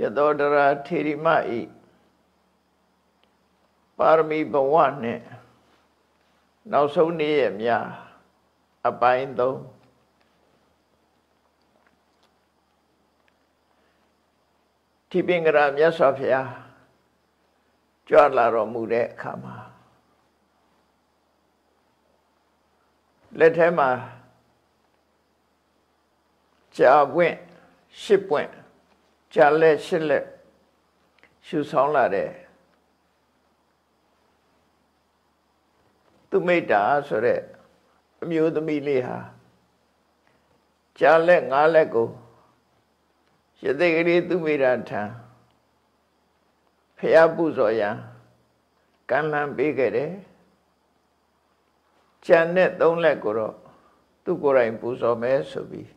ယသောတရာထေရီမဤပါရမီဘဝနှင့်နောက်ဆုံးနေ့ရဲ့များအပိုင်းသုံးတိပင်္ဂရမြတ်စွာဘုရားကြွလာတော်မူတဲ့အခါမှာလက်ထဲမှာကြာပွင့်ရှစ်ပွင့် ကြာလက်ရှစ်လက်ရှုဆောင်လာတဲ့သူမိတ်တာဆိုတဲ့အမျိုးသမီးလေးဟာကြာလက်ငါးလက်ကိုရသေးကလေးသူမိတာထံဖျားပူဇော်ရန်ကမ်းလှမ်းပေးခဲ့တယ်ကြံတဲ့သုံးလက်ကိုတော့သူကိုယ်တိုင်ပူဇော်မယ်ဆိုပြီး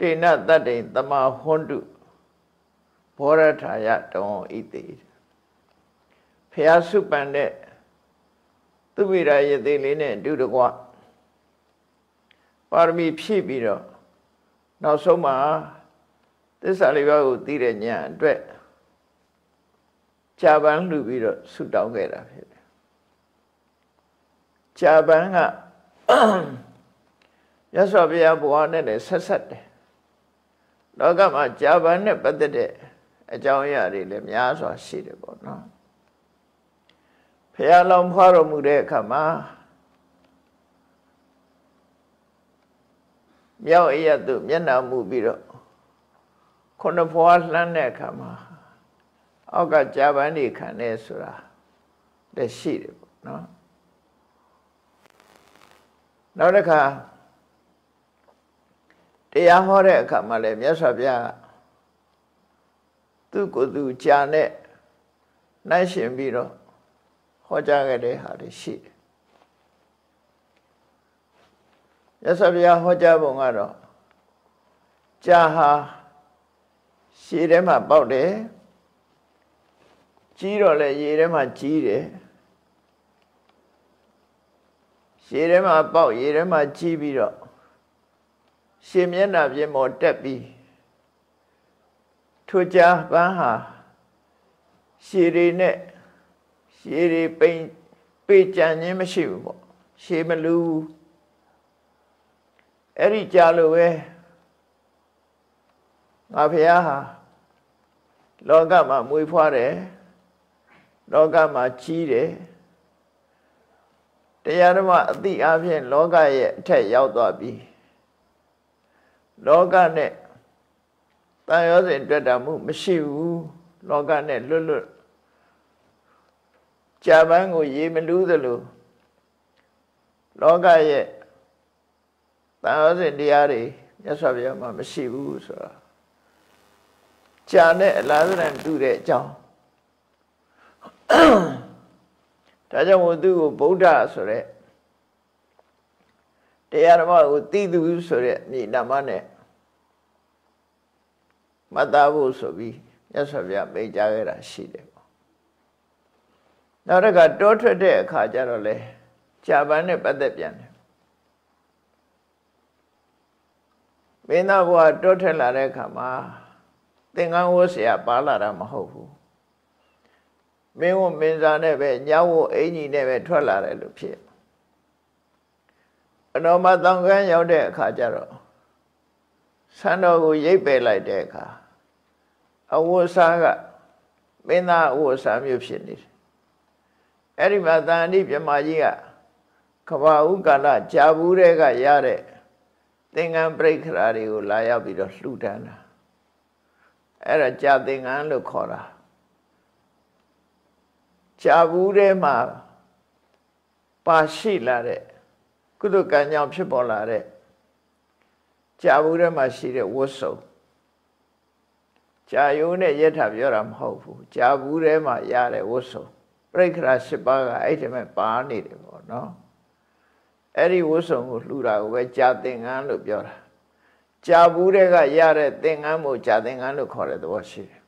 တေနတတ္တိတမဟွန်တုဘောရထာယတောဣတိဖျားစုပန်တဲ့သူဝိရာယသိလေးနဲ့အတူတကွပါရမီဖြည့်ပြီးတော့နောက်ဆုံးမှာသစ္စာလေးပါးကိုသိတဲ့ဉာဏ်အတွက်ကြာပန်းလှူပြီးတော့ဆုတောင်းခဲ့တာဖြစ်တယ်ကြာပန်းကရသော်ဘုရားဘဝနဲ့လည်းဆက်ဆက်တယ် လောကမှာကြာပန်းနဲ့ပတ်သက်တဲ့အကြောင်းအရာတွေလည်းများစွာရှိတယ်ပေါ့နော်ဖះလောင်ဖွားတော်မူတဲ့အခါမှာမြောက်အရတ်သူမျက်နှာမူပြီးတော့ခုနှစ်ဖွားလှမ်းတဲ့အခါမှာအောက်ကကြာပန်းတွေခံနေဆိုတာလည်းရှိတယ်ပေါ့နော်နောက်တစ်ခါ တရားဟောတဲ့အခါမှာလည်းမြတ်စွာဘုရားသူ့ကိုယ်သူကြာနဲ့နိုင်ရှင်ပြီးတော့ဟောကြားခဲ့တဲ့ဟာတွေရှိတယ်မြတ်စွာဘုရားဟောကြားပုံကတော့ကြာဟာရှည်ထဲမှာပေါက်တယ်ကြီးတော့လေရေထဲမှာကြီးတယ်ရှည်ထဲမှာပေါက်ရေထဲမှာကြီးပြီးတော့ ရှင်မျက်နှာပြင်ပေါ်တက်ပြီးထိုကြပန်းဟာရှည်တွေနဲ့ရှည်တွေပိန်ပေကြံခြင်းမရှိဘူးပေါ့ရှည်မလူအဲ့ဒီကြလို့ပဲငါဖះဟာလောကမှာမွေဖွားတယ်လောကမှာကြီးတယ်တရားဓမ္မအတိအပြင်လောကရဲ့အထက်ရောက်သွားပြီ လောကနဲ့တန်ရောစဉ်တွေ့တာမှုမရှိဘူးလောကနဲ့လွတ်လွတ်ကြာပန်းကိုရေမလူးသလိုလောကရဲ့တန်ရောစဉ်တရားတွေမြတ်စွာဘုရားမှာမရှိဘူးဆိုတာကြာနဲ့အလားတူတူတဲ့အကြောင်းဒါကြောင့်မို့သူ့ကိုဗုဒ္ဓဆိုတဲ့ တရားဓမ္မကိုသိသူဆိုတဲ့ညီနာမနဲ့မတ်သားဖို့ဆိုပြီးမြတ်စွာဘုရားမိန့်ကြားခဲ့တာရှိတယ်ပေါ့နောက်တစ်ခါတောထွက်တဲ့အခါကျတော့လေကြာပန်းနဲ့ပတ်သက်ပြန်တယ်မင်းသားဘုရားတောထွက်လာတဲ့အခါမှာသင်္ကန်းဝတ်เสียပါလာတာမဟုတ်ဘူးမင်းဝမင်းစားနဲ့ပဲညဝအင်ကြီးနဲ့ပဲထွက်လာတယ်လို့ဖြစ် အတော်မတောင်ကန်းရောက်တဲ့အခါကျတော့ဆန်းတော်ကိုရိပ်ပယ်လိုက်တဲ့အခါအဝတ်စားကမင်းသားအဝတ်စားမျိုးဖြစ်နေတယ်အဲ့ဒီမှာတန်အနိပြမကြီးကကဘာဥကာလကြာဘူးတဲ့ကရတဲ့သင်္ကန်းပြိခရာတွေကိုလာရောက်ပြီးတော့လှူဒန်းတာအဲ့ဒါကြာသင်္ကန်းလို့ခေါ်တာကြာဘူးထဲမှာပါရှိလာတဲ့ ကုသကံကြောင့်ဖြစ်ပေါ်လာတဲ့ကြာဘူးထဲမှာရှိတဲ့ဝတ်စုံကြာယုံနဲ့ယထာပြောတာမဟုတ်ဘူးကြာဘူးထဲမှာရတဲ့ဝတ်စုံပြိခရာ၈ပါးကအဲ့ဒီမဲ့ပါနေတယ်ပေါ့နော်အဲ့ဒီဝတ်စုံကိုလှူတာကိုပဲကြာသင်္ကန်းလို့ပြောတာကြာဘူးတဲ့ကရတဲ့သင်္ကန်းမို့ကြာသင်္ကန်းလို့ခေါ်တဲ့သဘောရှိတယ်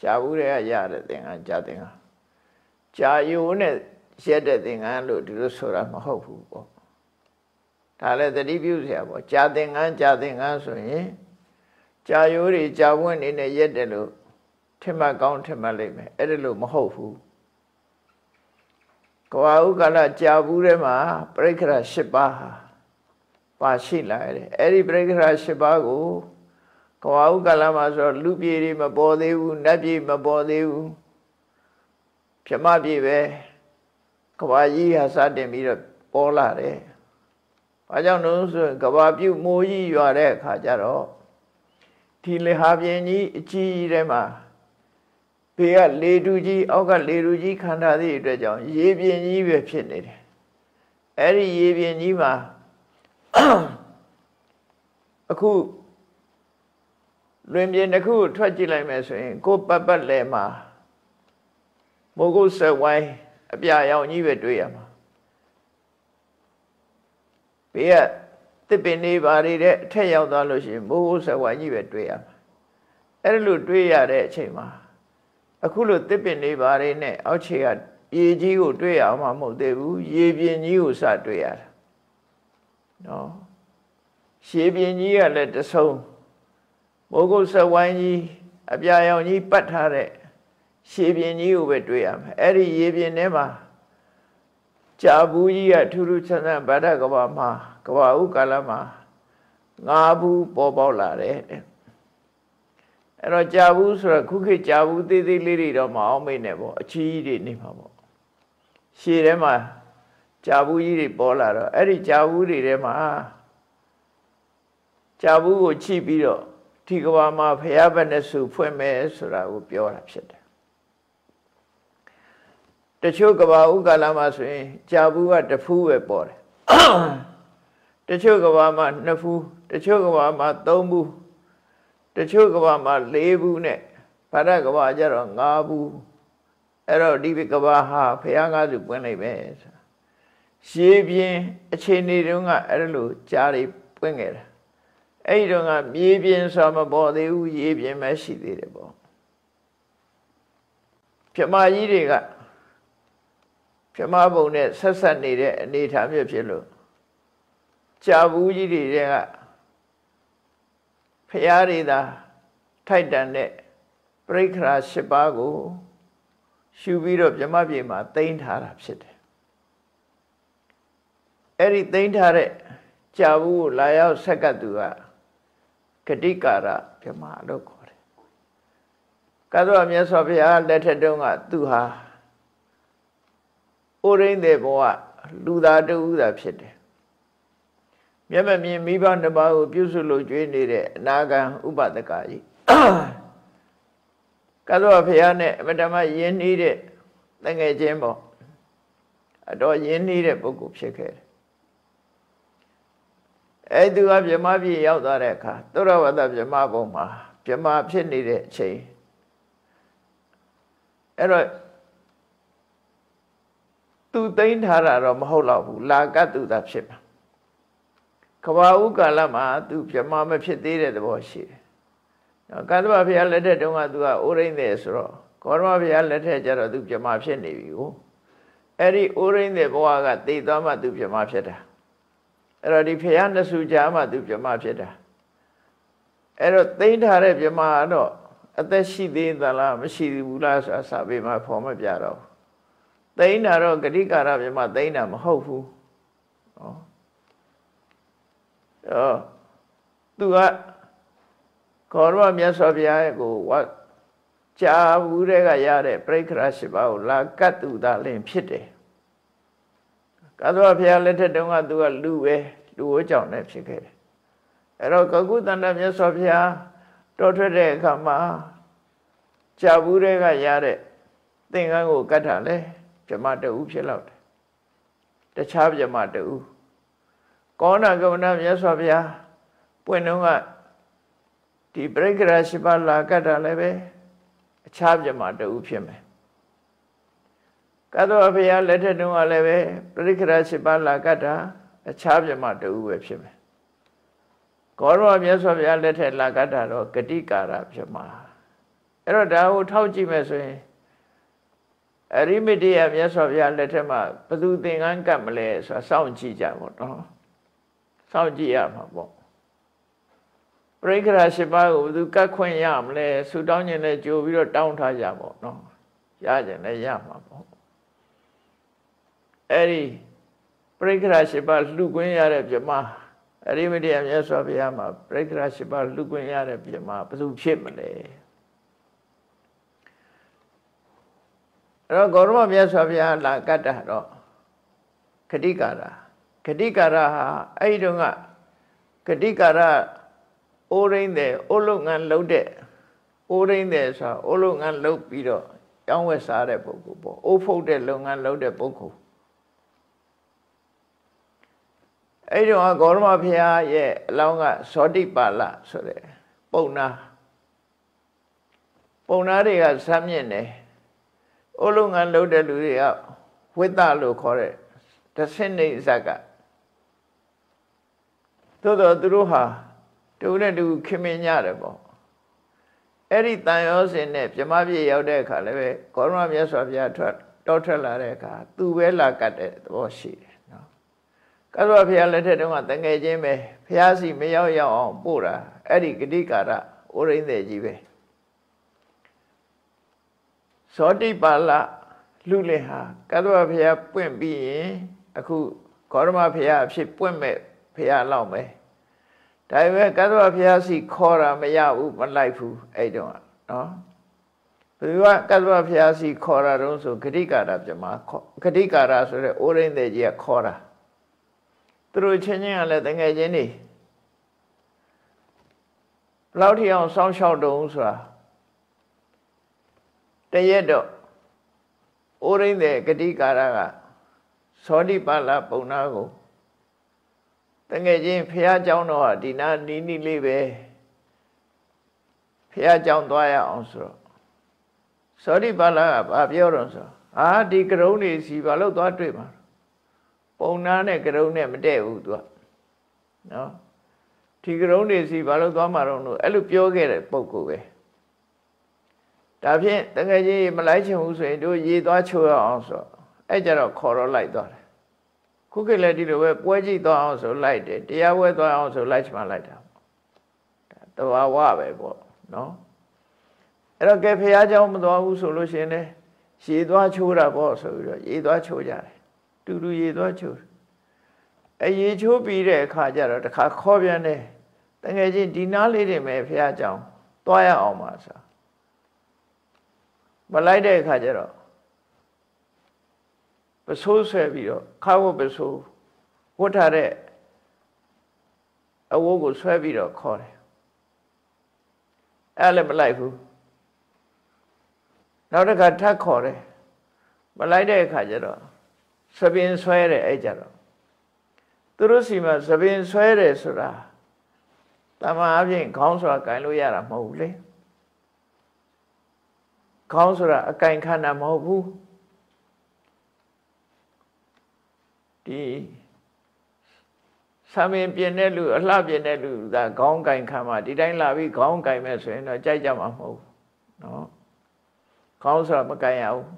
ကြာဘူးတဲ့ကရတဲ့သင်္ကန်းကြာသင်္ကန်းကြာယုံနဲ့ ရက်တဲ့သင်္ကန်းလို့ဒီလိုဆိုတာမဟုတ်ဘူးပေါ့ ဒါလည်းသတိပြုเสียပေါ့ကြာသင်္ကန်းကြာသင်္ကန်းဆိုရင်ကြာရိုးတွေကြာဝင့်နေနဲ့ရက်တယ်လို့ထင်မှတ်ကောင်းထင်မှတ်လိမ့်မယ်အဲ့ဒါလို့မဟုတ်ဘူးကဝဥကာလကြာဘူးထဲမှာပြိခရ၈ပါးဟာပါရှိလာတယ်အဲ့ဒီပြိခရ၈ပါးကိုကဝဥကာလမှာဆိုလူပြေတွေမပေါ်သေးဘူးနတ်ပြေမပေါ်သေးဘူးပြမပြေပဲ ကဘာကြီးဟာစတင်ပြီးတော့ပေါ်လာတယ်။ဘာကြောင့်လို့ဆိုရင်ကဘာပြုတ်မိုးကြီးရွာတဲ့အခါကျတော့ဒီလေဟာပြင်းကြီးအကြီးကြီးထဲမှာဘေးကလေတူကြီးအောက်ကလေတူကြီးခံထားသည့်အတွက်ကြောင့်ရေပြင်းကြီးပဲဖြစ်နေတယ်။အဲ့ဒီရေပြင်းကြီးမှာအခုလွင်ပြင်တစ်ခုထွက်ကြည့်လိုက်မယ်ဆိုရင် ကိုပတ်ပတ်လဲမှာမိုးကုတ်ဆက်ဝိုင်း အပြရောင်ကြီးပဲတွေ့ရမှာဘေးကတစ်ပင်နေပါတွေတဲ့အထက်ရောက်သွားလို့ရှိရင်မိုးကုတ်ဆက်ဝိုင်းကြီးပဲတွေ့ရမှာအဲ့လိုတွေ့ရတဲ့အချိန်မှာအခုလိုတစ်ပင်နေပါတွေနဲ့အောက်ခြေကရေကြီးကိုတွေ့ရအောင်မဟုတ်သေးဘူးရေပြင်ကြီးကိုစတွေ့ရတာနော်ရှေးပြင်ကြီးကလည်းတဆုံးမိုးကုတ်ဆက်ဝိုင်းကြီးအပြာရောင်ကြီးပတ်ထားတဲ့ ရှေးပြင်ကြီးကိုပဲတွေ့ရမယ်အဲ့ဒီရေပြင်ထဲမှာကြာဘူးကြီးကထူးထူးဆန်းဆန်းဗဒ္ဒကဘာမှာကဘာဥကာလမှာငါးဘူးပေါ်ပေါက်လာတယ်တဲ့အဲ့တော့ကြာဘူးဆိုတော့ခုခေတ်ကြာဘူးသေးသေးလေးတွေတော့မအောင်မိနဲ့ပေါ့အချီးကြီးတွေနေမှာပေါ့ရှေးထဲမှာကြာဘူးကြီးတွေပေါ်လာတော့အဲ့ဒီကြာဘူးတွေထဲမှာကြာဘူးကိုချိပြီးတော့ဒီကဘာမှာဖရာဘက်နဲ့စုဖွင့်မယ်ဆိုတာကိုပြောတာဖြစ်တယ် တချို့ကဘာဥကာလမှာဆိုရင်ကြာဘူးကတဖူးပဲပေါ်တယ်တချို့ကဘာမှာနှစ်ဖူးတချို့ကဘာမှာသုံးဖူးတချို့ကဘာမှာလေးဖူးနဲ့ဘာရကဘာကျတော့၅ဖူးအဲ့တော့ဒီကဘာဟာဖះငါးစုပွင့်လိုက်ပဲဆိုရှေးပြင်းအခြေအနေတုန်းကအဲ့လိုကြားတွေပွင့်ခဲ့တာအဲ့ဒီတော့ကမြေပြင်းဆိုမပေါ်သေးဘူးရေပြင်းပဲရှိသေးတယ်ပေါ့ပြမကြီးတွေက ပြမဘုံနဲ့ဆက်ဆက်နေတဲ့အနေအထားမျိုးဖြစ်လို့ကြာဘူးကြီးတွေကဖရာတွေသာထိုက်တန်တဲ့ပြိခရာ၈ပါးကိုရှုပြီးတော့ပြမပြေမှာတိမ့်ထားတာဖြစ်တယ်အဲ့ဒီတိမ့်ထားတဲ့ကြာဘူးကိုလာရောက်ဆက်ကတ်သူကဂတိကာရပြမလို့ခေါ်တယ်ကသောမြတ်စွာဘုရားလက်ထက်တုန်းကသူဟာ အိုရင်းတဲ့ဘဝလူသားတူသာဖြစ်တယ်မျက်မမြင်မိဘနှစ်ပါးကိုပြုစုလို့ကျွေးနေတဲ့အနာဂံဥပဒကကြီးကသောဖះနဲ့အမတမယဉ်နှီးတဲ့တငယ်ချင်းပေါ့အတော်ယဉ်နှီးတဲ့ပုဂ္ဂိုလ်ဖြစ်ခဲ့တယ်အဲသူကမြမပြည်ရောက်သွားတဲ့အခါသုရဝတ္တမြမဘုံမှာမြမဖြစ်နေတဲ့အချိန်အဲ့တော့ သူသိမ့်ထားတာတော့မဟုတ်တော့ဘူးလာကတ်သူသာဖြစ်မှာကဘာဥကာလမှာသူပြမမဖြစ်သေးတဲ့သဘောရှိတယ်။ကန္တဗဘုရားလက်ထက်တုန်းကသူကအိုးရင်းတယ်ဆိုတော့ကောရမဘုရားလက်ထက်ကျတော့သူပြမဖြစ်နေပြီကိုအဲ့ဒီအိုးရင်းတဲ့ဘဝကတည်သွားမှသူပြမဖြစ်တာအဲ့တော့ဒီဘုရားနှစုကြားမှသူပြမဖြစ်တာအဲ့တော့သိမ့်ထားတဲ့ပြမကတော့အသက်ရှိသေးသလားမရှိဘူးလားဆိုတာစာပေမှာဖော်မပြတော့ဘူး သိမ့်တာတော့ဂတိကာရပြမသိမ့်တာမဟုတ်ဘူးနော်အော်သူကခေါ်တော့မြတ်စွာဘုရားရဲ့ကိုဝကြာဘူးတဲ့ကရတဲ့ပြိခရရှိပါကိုလာကတ်သူသာလင်ဖြစ်တယ်ကသောဘုရားလက်ထက်တုန်းကသူကလူပဲလူဝကြောင့်လည်းဖြစ်ခဲ့တယ်အဲ့တော့ကကုတန္တမြတ်စွာဘုရားတော်ထွက်တဲ့အခါမှာကြာဘူးတဲ့ကရတဲ့သင်္ကန်းကိုကတ်တာလဲ ပြမတူဖြစ်လောက်တယ်တခြားပြမတူကောဏကမဏမြတ်စွာဘုရားပွင့်တော့ကဒီပရိက္ခရာရှိပါလာကတ်တာလည်းပဲအခြားပြမတူဖြစ်မယ်ကသောဘုရားလက်ထက်တုန်းကလည်းပဲပရိက္ခရာရှိပါလာကတ်တာအခြားပြမတူပဲဖြစ်မယ်ကောရမမြတ်စွာဘုရားလက်ထက်လာကတ်တာတော့ဂတိကာရဖြစ်မှာအဲ့တော့ဒါကိုထောက်ကြည့်မယ်ဆိုရင် အရိမိတေယမြတ်စွာဘုရားလက်ထက်မှာဘသူသင်္ကန်းကတ်မလဲဆိုတာစောင့်ကြည့်ကြပါတော့စောင့်ကြည့်ရမှာပေါ့ပရိက္ခရာ၈ပါးကိုဘယ်သူကတ်ခွင့်ရမလဲဆူတောင်းခြင်းနဲ့ကြိုပြီးတော့တောင်းထားကြပေါ့နော်ရခြင်းလည်းရမှာပေါ့အဲ့ဒီပရိက္ခရာ၈ပါးလှူခွင့်ရတဲ့ပြမအရိမတိအမြတ်စွာဘုရားမှာပရိက္ခရာ၈ပါးလှူခွင့်ရတဲ့ပြမဘယ်သူဖြစ်မလဲ အဲ့တော့ဂေါရမမြတ်စွာဘုရားလာကတ်တာတော့ခတိကာရခတိကာရဟာအဲ့ဒီတော့ကခတိကာရအိုးရင်းတဲ့အိုးလုံငန်းလှုပ်တဲ့အိုးရင်းတဲ့ဆိုတာအိုးလုံငန်းလှုပ်ပြီးတော့ကျောင်းဝက်စားတဲ့ပုဂ္ဂိုလ်ပေါ့အိုးဖုတ်တဲ့လုပ်ငန်းလုပ်တဲ့ပုဂ္ဂိုလ်အဲ့ဒီတော့ဂေါရမဘုရားရဲ့အလောင်းကသောတိပါဠဆိုတဲ့ပုံနာပုံနာတွေကဇမ်းမြင့်တယ် အိုးလုံငန်းလုပ်တဲ့လူတွေကဝိတ္တလို့ခေါ်တဲ့တဆင့်နေဇက်ကသို့တော့သူတို့ဟာတူနဲ့တူခင်မင်းညတယ်ပေါ့အဲ့ဒီတန်ရောစင်နဲ့ပြမပြည့်ရောက်တဲ့အခါလည်းပဲကောရမမြတ်စွာဘုရားထွက်တောထွက်လာတဲ့အခါသူပဲလာကတ်တဲ့သဘောရှိတယ်နော်ကတ္တဝဘုရားလက်ထက်တုန်းကတငယ်ချင်းပဲဘုရားစီမရောက်ရောက်အောင်ပို့တာအဲ့ဒီဂတိကာရဩရိမ့်တဲ့ကြီးပဲ သောတိပါဠလူလင်ဟာကတ္တဝဘုရားပွင့်ပြီးရင်အခုကောရမဘုရားအဖြစ်ပွင့်မဲ့ဘုရားလောက်မယ်ဒါပေမဲ့ကတ္တဝဘုရားစီခေါ်တာမရဘူးမလိုက်ဘူးအဲ့တုန်းကနော်ဘယ်ကကတ္တဝဘုရားစီခေါ်တာတုံးဆိုဂတိကာရပြမဂတိကာရဆိုတဲ့အိုးရင်းတဲ့ကြီးကခေါ်တာသူတို့ချင်းချင်းကလည်းတငယ်ချင်းနေဘလောက်ထီအောင်စောင်းလျှောက်တုံးဆိုတာ တရက်တော့အိုးရင်းတဲ့ဂတိကာရကသောတိပါဠပုံနာကိုတငယ်ချင်းဖះเจ้าတော့ဒီနာနီးနီးလေးပဲဖះเจ้าသွားရအောင်ဆိုတော့သောတိပါဠကဘာပြောတော့ဆိုအာဒီကရုံးနေစီဘာလို့သွားတွေ့မှာပုံနာနဲ့ကရုံးနဲ့မတည့်ဘူးသူကနော်ဒီကရုံးနေစီဘာလို့သွားမှာတော့လို့အဲ့လိုပြောခဲ့တဲ့ပုံကိုပဲ ဒါဖြင့်တငယ်ချင်းမလိုက်ချင်ဘူးဆိုရင်တို့ရေသွားချိုးရအောင်ဆိုအဲ့ကြတော့ခေါ်တော့လိုက်သွားတယ်ခုခေတ်လည်းဒီလိုပဲပွဲကြည့်သွားအောင်ဆိုလိုက်တယ်တရားပွဲသွားအောင်ဆိုလိုက်ချမှလိုက်တာတဘာဝပဲပေါ့နော်အဲ့တော့ကဲဖះเจ้าမသွားဘူးဆိုလို့ရှင်လေရေသွားချိုးတာပေါ့ဆိုပြီးတော့ရေသွားချိုးကြတယ်တူတူရေသွားချိုးအရေချိုးပြီးတဲ့အခါကျတော့တခါခေါ်ပြန်တယ်တကယ်ချင်းဒီနားလေးတွေမဲ့ဖះเจ้าသွားရအောင်ပါဆို မလိုက်တဲ့အခါကျတော့ပစိုးဆွဲပြီးတော့ခါဝတ်ပစိုးဝတ်ထားတဲ့အဝိုးကိုဆွဲပြီးတော့ခေါ်တယ်အဲ့လည်းမလိုက်ဘူးနောက်တစ်ခါထပ်ခေါ်တယ်မလိုက်တဲ့အခါကျတော့သပင်ဆွဲတယ်အဲ့ကြတော့သူတို့စီမှာသပင်ဆွဲတယ်ဆိုတာတမန်အပြင်ခေါင်းဆိုတာကင်လို့ရတာမဟုတ်ဘူးလေ ခေါင်းဆိုတာအကင်ခန္ဓာမဟုတ်ဘူးဒီဆံပင်ပြင်းတဲ့လူအလှပြင်းတဲ့လူကခေါင်းကင်ခံမှာဒီတိုင်းလာပြီးခေါင်းကင်မဲ့ဆိုရင်တော့ကြိုက်ကြမှာမဟုတ်ဘူးနော်ခေါင်းဆိုတာမကင်ရဘူး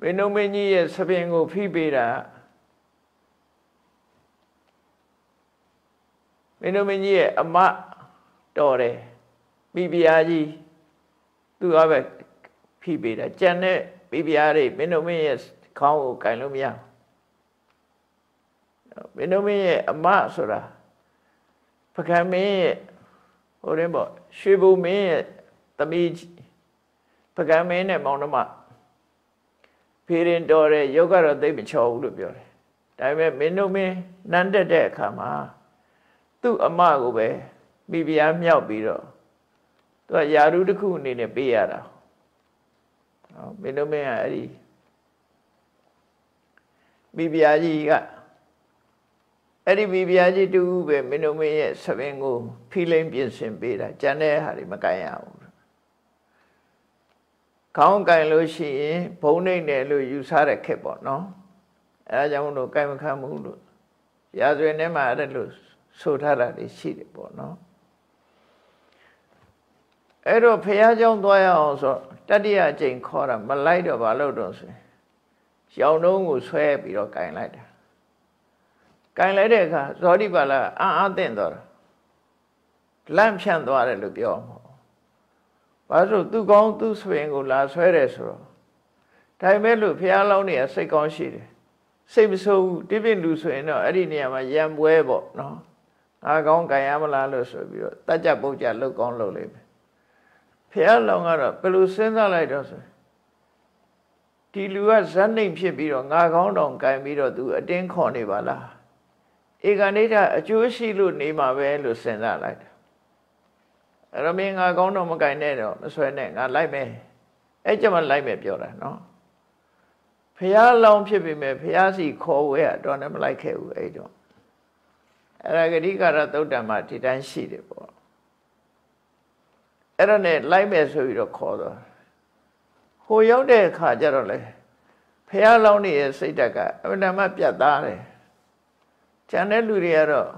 မင်းတို့မင်းကြီးရဲ့ဆပင်ကိုဖိပေးတာမင်းတို့မင်းကြီးရဲ့အမတော်တယ်မိဖုရားကြီး သူကပဲဖိပေးတာကြံတဲ့မိဖုရားတွေမင်းတို့မင်းရဲ့ခေါင်းကိုကင်လို့မရမင်းတို့မင်းရဲ့အမဆိုတာပကံမင်းရဲ့ဟိုရင်ပေါ့ရွှေဘုံမင်းရဲ့သမီးပကံမင်းနဲ့မောင်နှမဖေရင်တော်တဲ့ရုပ်ကတော့သိမချော်ဘူးလို့ပြောတယ်ဒါပေမဲ့မင်းတို့မင်းနန်းတက်တဲ့အခါမှာသူ့အမကိုပဲမိဖုရားမြောက်ပြီးတော့ သူကယာရုတစ်ခုအနေနဲ့ပေးရတာဟောမင်းတို့မင်းကအဲ့ဒီမိဖုရားကြီးကအဲ့ဒီမိဖုရားကြီးတူပဲမင်းတို့မင်းရဲ့ဆပင်ကိုဖိလိမ့်ပြင်ဆင်ပေးတာကြံတဲ့ဟာတွေမကန်ရဘူးခေါင်းကန်လို့ရှိရင်ဘုံနှိမ့်တယ်လို့ယူဆတဲ့ခက်ပေါ့နော်အဲဒါကြောင့်လို့ကန်မခံဘူးလို့ရာဇဝင်ထဲမှာအဲ့လိုဆိုထားတာတွေရှိတယ်ပေါ့နော် အဲ့တော့ဖះเจ้าသွားရအောင်ဆိုတတိယအကြိမ်ခေါ်တာမလိုက်တော့ဘာလို့တော့ဆိုရင်ရောင်တုံးကိုဆွဲပြီးတော့ကင်လိုက်တာ ကင်လိုက်တဲ့အခါဇောတိပါဠအံ့အားသင့်သွားတာလန့်ဖြန့်သွားတယ်လို့ပြောမှာဘာလို့သူကောင်းသူဆွေကိုလာဆွဲတယ်ဆိုတော့ဒါပေမဲ့လို့ဘုရားလောင်းနေရစိတ်ကောင်းရှိတယ်စိတ်မဆိုးဘူးတိပိလူဆိုရင်တော့အဲ့ဒီနေရာမှာရံပွဲပေါ့နော်ငါကောင်းကြံရမလားလို့ဆိုပြီးတော့တတ်ကြပုတ်ကြလုတ်ကောင်းလုပ်လိမ့်မယ် ဘုရားလောင်းကတော့ဘယ်လိုစဉ်းစားလိုက်တော့ဆိုဒီလူကဇက်နှိမ်ဖြစ်ပြီးတော့ငါကောင်းတောင်ကြံပြီးတော့သူအတင်းခေါ်နေပါလားဧကနိဋ္ဌအကျိုးရှိလို့နေမှာပဲလို့စဉ်းစားလိုက်တယ်အဲ့တော့မင်းငါကောင်းတော့မကြိုင်နဲ့တော့မဆွဲနဲ့ငါလိုက်မယ်အဲ့ကြမှာလိုက်မယ်ပြောတာနော်ဖះလောင်ဖြစ်ပြီမဲ့ဖះစီခေါ်ဝဲတော့လည်းမလိုက်ခဲ့ဘူးအဲ့တော့အဲ့ဒါဂတိကာရသုတ်တံမှာဒီတိုင်းရှိတယ်ပေါ့ အဲ့တော့ ਨੇ လိုက်မယ်ဆိုပြီးတော့ခေါ်တော့ဟိုရောက်တဲ့အခါကျတော့လေဖះလောင်နေရဲ့စိတ်ဓာတ်ကအမှန်တမ်းပြတ်သားတယ်ကျန်တဲ့လူတွေကတော့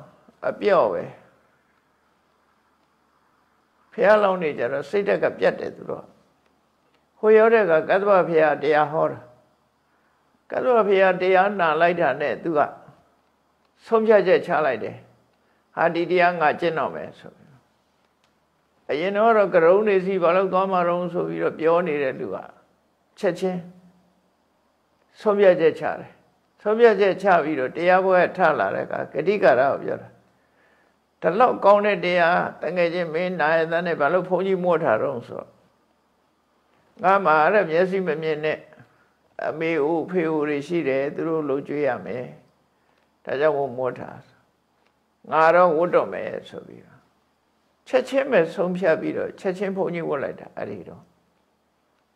အပြော့ပဲဖះလောင်းနေကြတော့စိတ်ဓာတ်ကပြတ်တယ်သူတော့ဟိုရောက်တဲ့ကကသဗ္ဗဖះတရားဟောတာကသဗ္ဗဖះတရားနာလိုက်တာနဲ့သူကဆုံးဖြတ်ချက်ချလိုက်တယ်ဟာဒီတရားငါကျင့်တော့မယ်ဆိုပြီး အရင်တော့ကရုံးနေစီဘာလို့သွားမှာတော့ဆိုပြီးတော့ပြောနေတဲ့လူကချက်ချင်းဆုံးဖြတ်ချက်ချတယ်ဆုံးဖြတ်ချက်ချပြီးတော့တရားပွဲထလာတဲ့ကဂတိကာရကိုပြောတာဒီလောက်ကောင်းတဲ့တရားတငယ်ချင်းမင်းနာရတဲ့နဲ့ဘာလို့ဘုန်းကြီးမို့ထားတော့ဆိုငါမှာအဲ့မျက်စိမမြင်နဲ့အမေဦးဖေဦးတွေရှိတယ်သူတို့လှုပ်ကြွေးရမယ်ဒါကြောင့်မို့မို့ထားငါတော့ဝတ်တော့မယ်ဆိုပြီးတော့ ချက်ချင်းပဲဆုံးဖြတ်ပြီးတော့ချက်ချင်းဘုန်းကြီးဝတ်လိုက်တာအဲ့ဒီတော့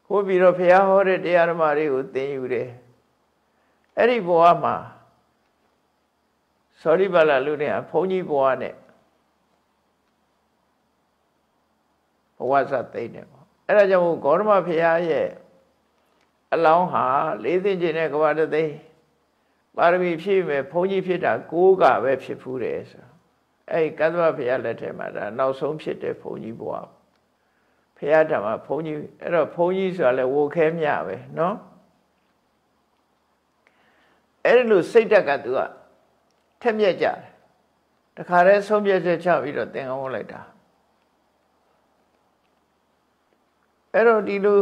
ဟိုပြီးတော့ဘုရားဟောတဲ့တရားဓမ္မတွေကိုသင်ယူတယ်အဲ့ဒီဘဝမှာစောရိပါဠလူတွေကဘုန်းကြီးဘဝနဲ့ဘဝစသိမ့်တယ်ပေါ့အဲ့ဒါကြောင့်ဂေါရမဘုရားရဲ့အလောင်းဟာလေးသိင်ကျင်တဲ့ကဘာတသိန်းပါရမီဖြည့်မယ်ဘုန်းကြီးဖြစ်တာကိုးကပဲဖြစ်ဖူးတယ်ဆို အဲ့ကသဗ္ဗဘုရားလက်ထက်မှာဒါနောက်ဆုံးဖြစ်တဲ့ဘုန်းကြီးဘဝဘုရားဓမ္မဘုန်းကြီးအဲ့တော့ဘုန်းကြီးဆိုတာလဲဝိုခဲမြပဲเนาะအဲ့ဒီလိုစိတ်တက်ကသူကထက်မြက်ကြတယ်တခါတည်းဆုံးဖြတ်ချက်ချပြီးတော့သင်္ကန်းဝတ်လိုက်တာအဲ့တော့ဒီလို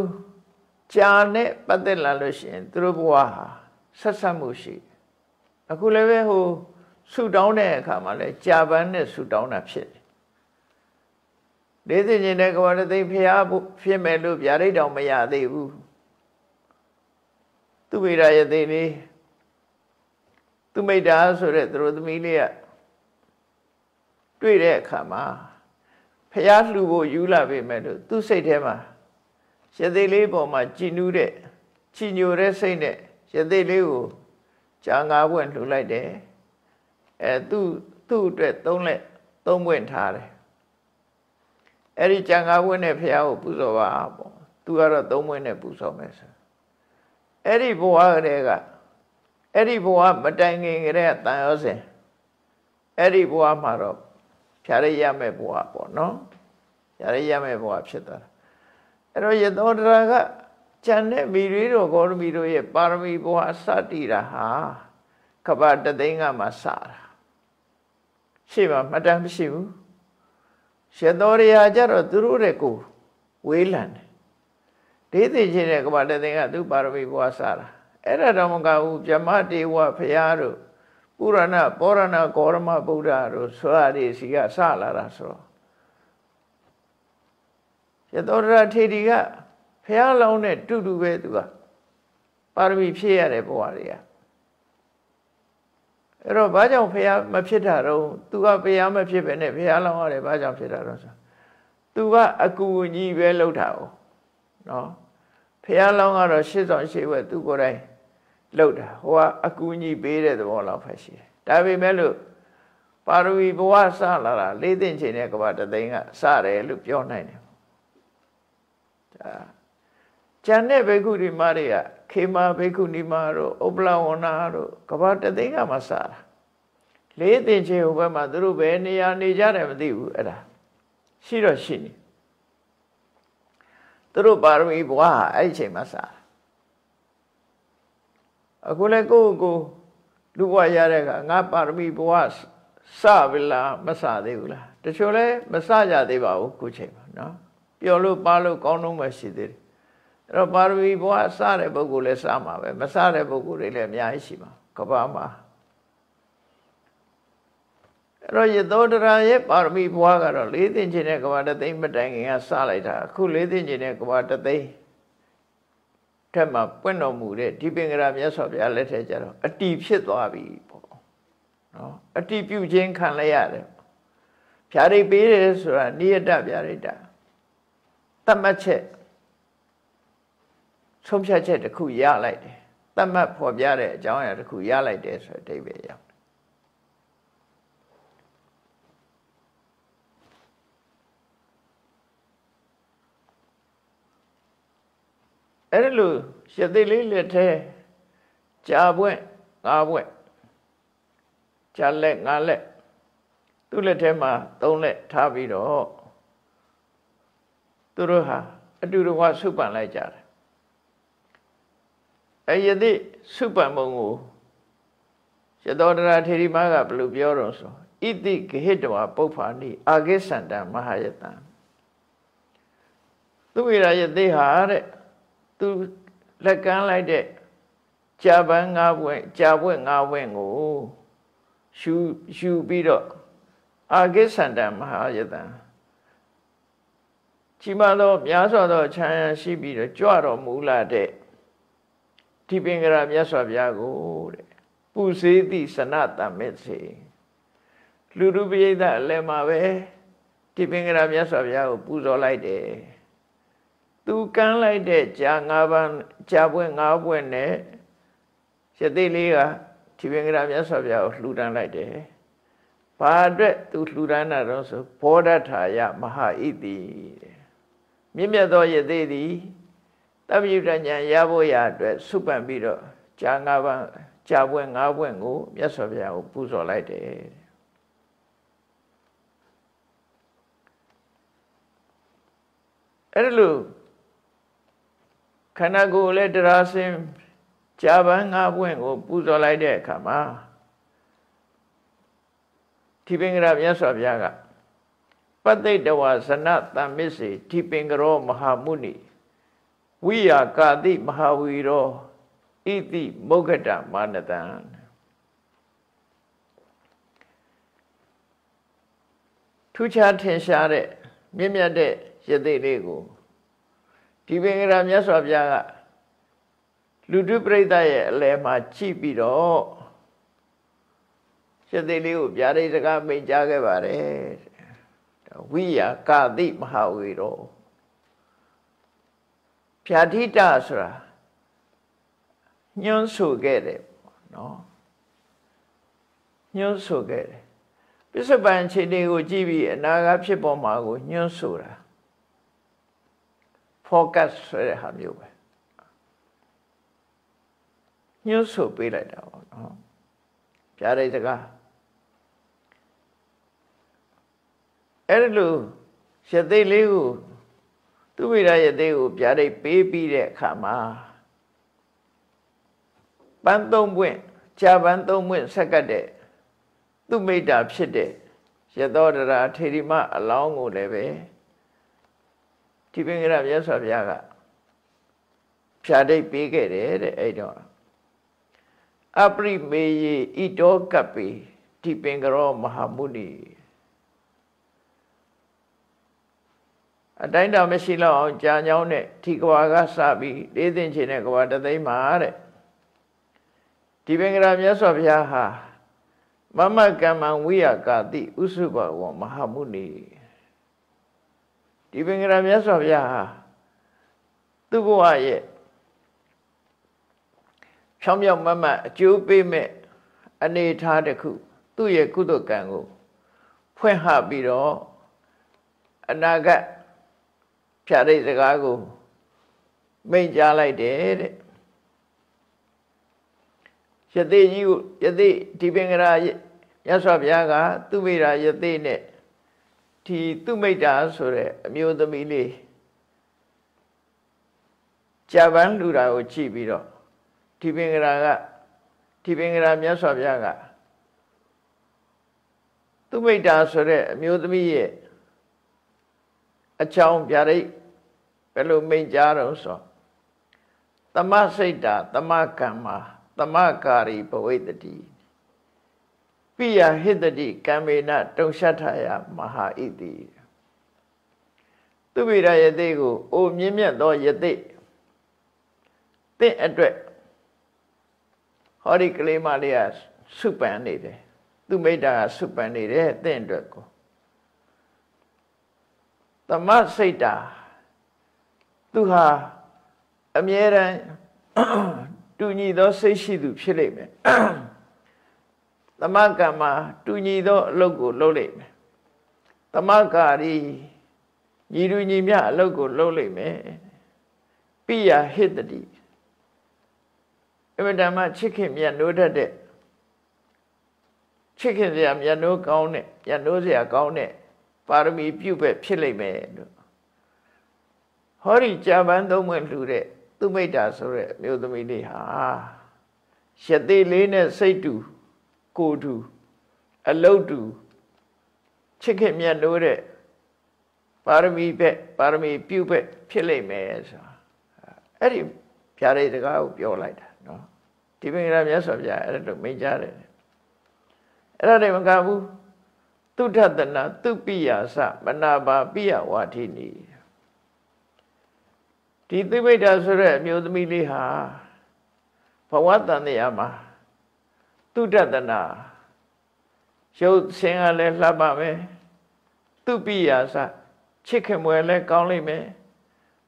ကြာနဲ့ပတ်သက်လာလို့ရှိရင်သူတို့ဘဝဟာဆက်ဆက်မှုရှိအခုလည်းပဲဟို ဆူတောင်းတဲ့အခါမှာလဲကြာပန်းနဲ့ဆူတောင်းတာဖြစ်တယ်လေးသိခြင်းတဲ့ကဝရသိဖျားဖြစ်မယ်လို့ဗျာဒိတ်တောင်မရသေးဘူးသူမိရာယသိလေးသူမိတ်တာဆိုတဲ့သူတို့သမီးလေးကတွေ့တဲ့အခါမှာဖះလှူဖို့ယူလာပေမဲ့လို့သူ့စိတ်ထဲမှာရသေးလေးပေါ်မှာကြည်နူးတဲ့ချီညိုတဲ့စိတ်နဲ့ရသေးလေးကိုကြာငါးပွင့်လှူလိုက်တယ် အဲသူ့သူ့အတွက်သုံးလက်သုံးပွင့်ထားတယ်အဲ့ဒီကြာငါးပွင့်နဲ့ဖះကိုပူဇော်ပါပေါ့သူကတော့သုံးပွင့်နဲ့ပူဇော်မယ်ဆိုအဲ့ဒီဘဝကလေးကအဲ့ဒီဘဝမတိုင်ခင်ကတည်းကတန်ရောစဉ်အဲ့ဒီဘဝမှာတော့ဖြာရရမဲ့ဘဝပေါ့နော်ဖြာရရမဲ့ဘဝဖြစ်သွားတာအဲ့တော့ယသောတရာကကျန်တဲ့မိရီတို့ဂေါရမီတို့ရဲ့ပါရမီဘဝစတည်တာဟာကပ္ပတသိန်းကမှစတာ ရှေ့မှာမတမ်းမရှိဘူးယသောရရာကြတော့သူတို့တဲ့ကိုဝေးလံတယ်ဒေသိချင်းတဲ့ကပ္ပတသိန်းကသူပါရမီဘဝစတာအဲ့ဒါတော့မကဘူးဗြဟ္မတေဝဖရာတို့ပုရဏပောရဏဂေါရမဗုဒ္ဓတို့ဆွာရီစီကစလာတာဆိုတော့ရသောရထေတီကဖရာလောင်းနဲ့တူတူပဲသူကပါရမီဖြည့်ရတဲ့ဘဝတွေက အဲ့တော့ဘာကြောင့်ဖရာမဖြစ်တာတော့သူကဖရာမဖြစ်ပဲနဲ့ဖရာလောင်းရတယ်ဘာကြောင့်ဖြစ်တာတော့ဆိုသူကအကူကြီးပဲလှုပ်တာ哦နော်ဖရာလောင်းကတော့ရှစ်ဆောင်ရှေ့ဝဲသူကိုယ်တိုင်လှုပ်တာဟိုကအကူအညီပေးတဲ့သဘောလောက်ပဲရှိတယ်ဒါပေမဲ့လို့ပါရဝီဘဝစလာတာလေးသိင်ချိန်တဲ့ကဘာတသိန်းကစတယ်လို့ပြောနိုင်တယ်ဒါကျန်တဲ့ဘိက္ခုဒီမတွေက ခေမာဘိက္ခုနီမတို့ဥပလဝနာတို့ကဘာတသိန်းကမှစတာလေးသိင်ချိန်ဟိုဘက်မှာသူတို့ဘယ်နေရာနေကြတယ်မသိဘူးအဲ့ဒါရှိတော့ရှိနေသူတို့ပါရမီဘဝဟာအဲ့ဒီချိန်မှာစတာအခုလည်းကိုယ့်ကိုလူဘဝရတဲ့ကငါပါရမီဘဝစပြီလားမစသေးဘူးလားတချို့လဲမစကြသေးပါဘူးခုချိန်မှာနော်ပျော်လို့ပါလို့ကောင်းတော့မှရှိသေးတယ် အဲ့တော့ပါရမီဘဝစတဲ့ပုဂ္ဂိုလ်လဲစမှာပဲမစတဲ့ပုဂ္ဂိုလ်တွေလည်းအများကြီးရှိပါကဘာမှာအဲ့တော့ယသောတရာရဲ့ပါရမီဘဝကတော့လေးသိင်ခြင်းနဲ့ကဘာတသိမ့်မတိုင်ခင်ကစလိုက်တာအခုလေးသိင်ခြင်းနဲ့ကဘာတသိမ့်ထက်မှပွင့်တော်မူတဲ့ဒီပင်ကရာမြတ်စွာဘုရားလက်ထက်ကျတော့အတီဖြစ်သွားပြီပေါ့နော်အတီပြုခြင်းခံလိုက်ရတယ်ဖြာရိတ်ပေးတယ်ဆိုတာနိယတဖြာရိတ်တာတတ်မှတ်ချက် ဆုံးဖြတ်ချက်တစ်ခုရလိုက်တယ်တတ်မှတ်ဖော်ပြတဲ့အကြောင်းအရာတစ်ခုရလိုက်တယ်ဆိုတဲ့အဓိပ္ပာယ်ရောက်အဲ့ဒါလို့ရသေးလေးလက်ထဲကြာပွင့်ငါးပွင့်ကြာလက်ငါးလက်သူ့လက်ထဲမှာသုံးလက်ထားပြီးတော့သူတို့ဟာအတူတကွဆုပ်ပန်လိုက်ကြတယ် အဲ့ယသိဆုပ်ပန်ပုံကိုရသောတရာထေရီမကဘယ်လိုပြောတော့ဆိုဣတိဂဟိတဝပုပ္ဖာနိအာဂိသန္တမဟာယတံသူဝိရယသိဟာတဲ့သူလက်ကမ်းလိုက်တဲ့ကြာပန်း၅ဘွဲ့ကြာဘွဲ့၅ဘွဲ့ကိုရှူရှူပြီးတော့အာဂိသန္တမဟာယတံကြီးမားသောများစွာသောခြံရရှိပြီးတော့ကြွတော်မူလာတဲ့ ဒီပင်ကရာမြတ်စွာဘုရားကိုတဲ့ပူစေသည့်စနတမစ္စေလူလူပိဋကအလည်းမှာပဲဒီပင်ကရာမြတ်စွာဘုရားကိုပူဇော်လိုက်တယ်သူကမ်းလိုက်တဲ့ကြာ၅ပန်းကြာပွဲ၅ပွဲနဲ့ရသေးလေးကဒီပင်ကရာမြတ်စွာဘုရားကိုလှူဒန်းလိုက်တယ်။ဘာအတွက်သူလှူဒန်းတာတော့ဆိုဘောဓထာယမဟာဣတိတဲ့။မြင့်မြတ်သောရသေးသည် တပ္ပယုတဉာဏ်ရဖို့ရအတွက်ဆုပန်ပြီးတော့ကြာ၅ပန်းကြာပွဲ၅ပွဲကိုမြတ်စွာဘုရားကိုပူဇော်လိုက်တယ်အဲ့လိုခန္ဓာကိုယ်လည်းတရားစင်ကြာပန်းငါးပွင့်ကိုပူဇော်လိုက်တဲ့အခါမှာဒီပင်္ဂရမြတ်စွာဘုရားကပတ္တိတဝဇနတမ္မစ္စေဒီပင်္ဂရောမဟာမုနိ ဝိယာကာတိမဟာဝီရောဣတိမုဂ္ဂတမာနတံထူးခြားထင်ရှားတဲ့မြင့်မြတ်တဲ့ရသေးလေးကိုဒီပင်ကရာမြတ်စွာဘုရားကလူတုပရိသတ်ရဲ့အလယ်မှာကြည့်ပြီးတော့ရှစ်သိလေးကိုဗျာဒိတ်စကားမိတ်ကြားခဲ့ပါတယ်ဝိယာကာတိမဟာဝေရော ဖြာတိတဆိုတာညွှန်းဆိုခဲ့တယ်နော်ညွှန်းဆိုခဲ့တယ်ပစ္စုပန်ခြေတွေကိုကြည့်ပြီးအနာဂတ်ဖြစ်ပေါ်မှာကိုညွှန်းဆိုတာ focus ဆိုတဲ့ဟာမျိုးပဲညှို့ဆိုပေးလိုက်တာပေါ့နော်ပြားတဲ့စကားအဲ့လိုရသေးလေးကို သူဝိရရသေးကိုပြားတဲ့ပေးပြီးတဲ့အခါမှာပန်းသုံးပွင့်ကြာပန်းသုံးပွင့်ဆက်ကတ်တဲ့သူမိတ်တာဖြစ်တဲ့ရသောတရာထေရီမအလောင်းကိုလည်းပဲဒီပင်ကရမြတ်စွာဘုရားကဖြာဒိတ်ပေးခဲ့တယ်တဲ့အဲ့တော့အပရိမေယေဣတောကပ္ပိဒီပင်ကရောမဟာမုနိ အတိုင်းတာမရှိတော့အောင်ကြာညောင်းတဲ့ဒီကဘာကစပြီးလေးသိင်ချင်တဲ့ကဘာတသိမ်းမှာတဲ့ဒီပင်ကရာမြတ်စွာဘုရားဟာမမကမ္မံဝိယကာတိဥစုဘဝမဟာမုနိဒီပင်ကရမြတ်စွာဘုရားဟာသူ့ဘဝရဲ့ဖြောင်းမြောက်မတ်မတ်အကျိုးပေးမဲ့အနေထားတစ်ခု သူ့ရဲ့ကုသကံကို ဖွင့်ဟပြီးတော့အနာဂတ် ဖြာရိတ်စကားကိုမိန့်ကြားလိုက်တယ်တဲ့ယသိကြီးကိုယသိဒီပင်ကရာမြတ်စွာဘုရားကသူမိရာယသိနဲ့ဒီသူမိတ်တာဆိုတဲ့အမျိုးသမီးလေးဂျပန်လူတာကိုကြည့်ပြီးတော့ဒီပင်ကရာကဒီပင်္ဂရာမြတ်စွာဘုရားကသူမိတ်တာဆိုတဲ့အမျိုးသမီးရဲ့ အချောင်းဗျာဒိတ်ဘယ်လိုမိန့်ကြားတော့ဆိုသမစိတ်တာသမကမ္မာသမကာရီဘဝိတတိပိယဟိတတိကံမေနတုံရှထယမဟာဣတိသူမိရယသိကိုအိုမြင့်မြတ်သောယသိတင့်အတွက်ဟောဒီကလေးမလေးကစုပန်နေတယ်သူမိတ်တာကစုပန်နေတယ်တင့်အတွက်ကို သမစိတ်တာသူဟာအမြဲတမ်းတူညီသောစိတ်ရှိသူဖြစ်လိမ့်မယ်သမကမ္မတူညီသောအလုပ်ကိုလုပ်လိမ့်မယ်သမကာရီညီတူညီမျှအလုပ်ကိုလုပ်လိမ့်မယ်ပိယဟိတတိအမတမချစ်ခင်မြတ်နိုးတတ်တဲ့ချစ်ခင်စရာမြတ်နိုးကောင်းတဲ့မြတ်နိုးစရာကောင်းတဲ့ ပါရမီပြုပဲဖြစ်လိမ့်မယ်လို့ဟောဒီကြာပန်းသုံးမွင့်လှူတဲ့သူမိတ်တာဆိုတဲ့အမျိုးသမီးလေးဟာရသေးလေးနဲ့စိတ်တူကိုတူအလုတ်တူချစ်ခင်မြတ်လို့တဲ့ပါရမီပဲပါရမီပြုပဲဖြစ်လိမ့်မယ်ဆိုအဲ့ဒီဖြားတဲ့စကားကိုပြောလိုက်တာနော်ဒီပင်ရမြတ်စွာဘုရားအဲ့လိုမိန့်ကြားတယ်အဲ့ဒါတွေမကဘူး သုထတနာသူပိယသမနာပါပိယဝါထိနီဒီသိမိတ်တာဆိုတဲ့အမျိုးသမီးလေးဟာဘဝတန်တရားမှာသူတတနာရုပ်ဆင်းကလည်းလှပမယ်သူပိယာစချစ်ခင်မွယ်လည်းကောင်းလိမ့်မယ်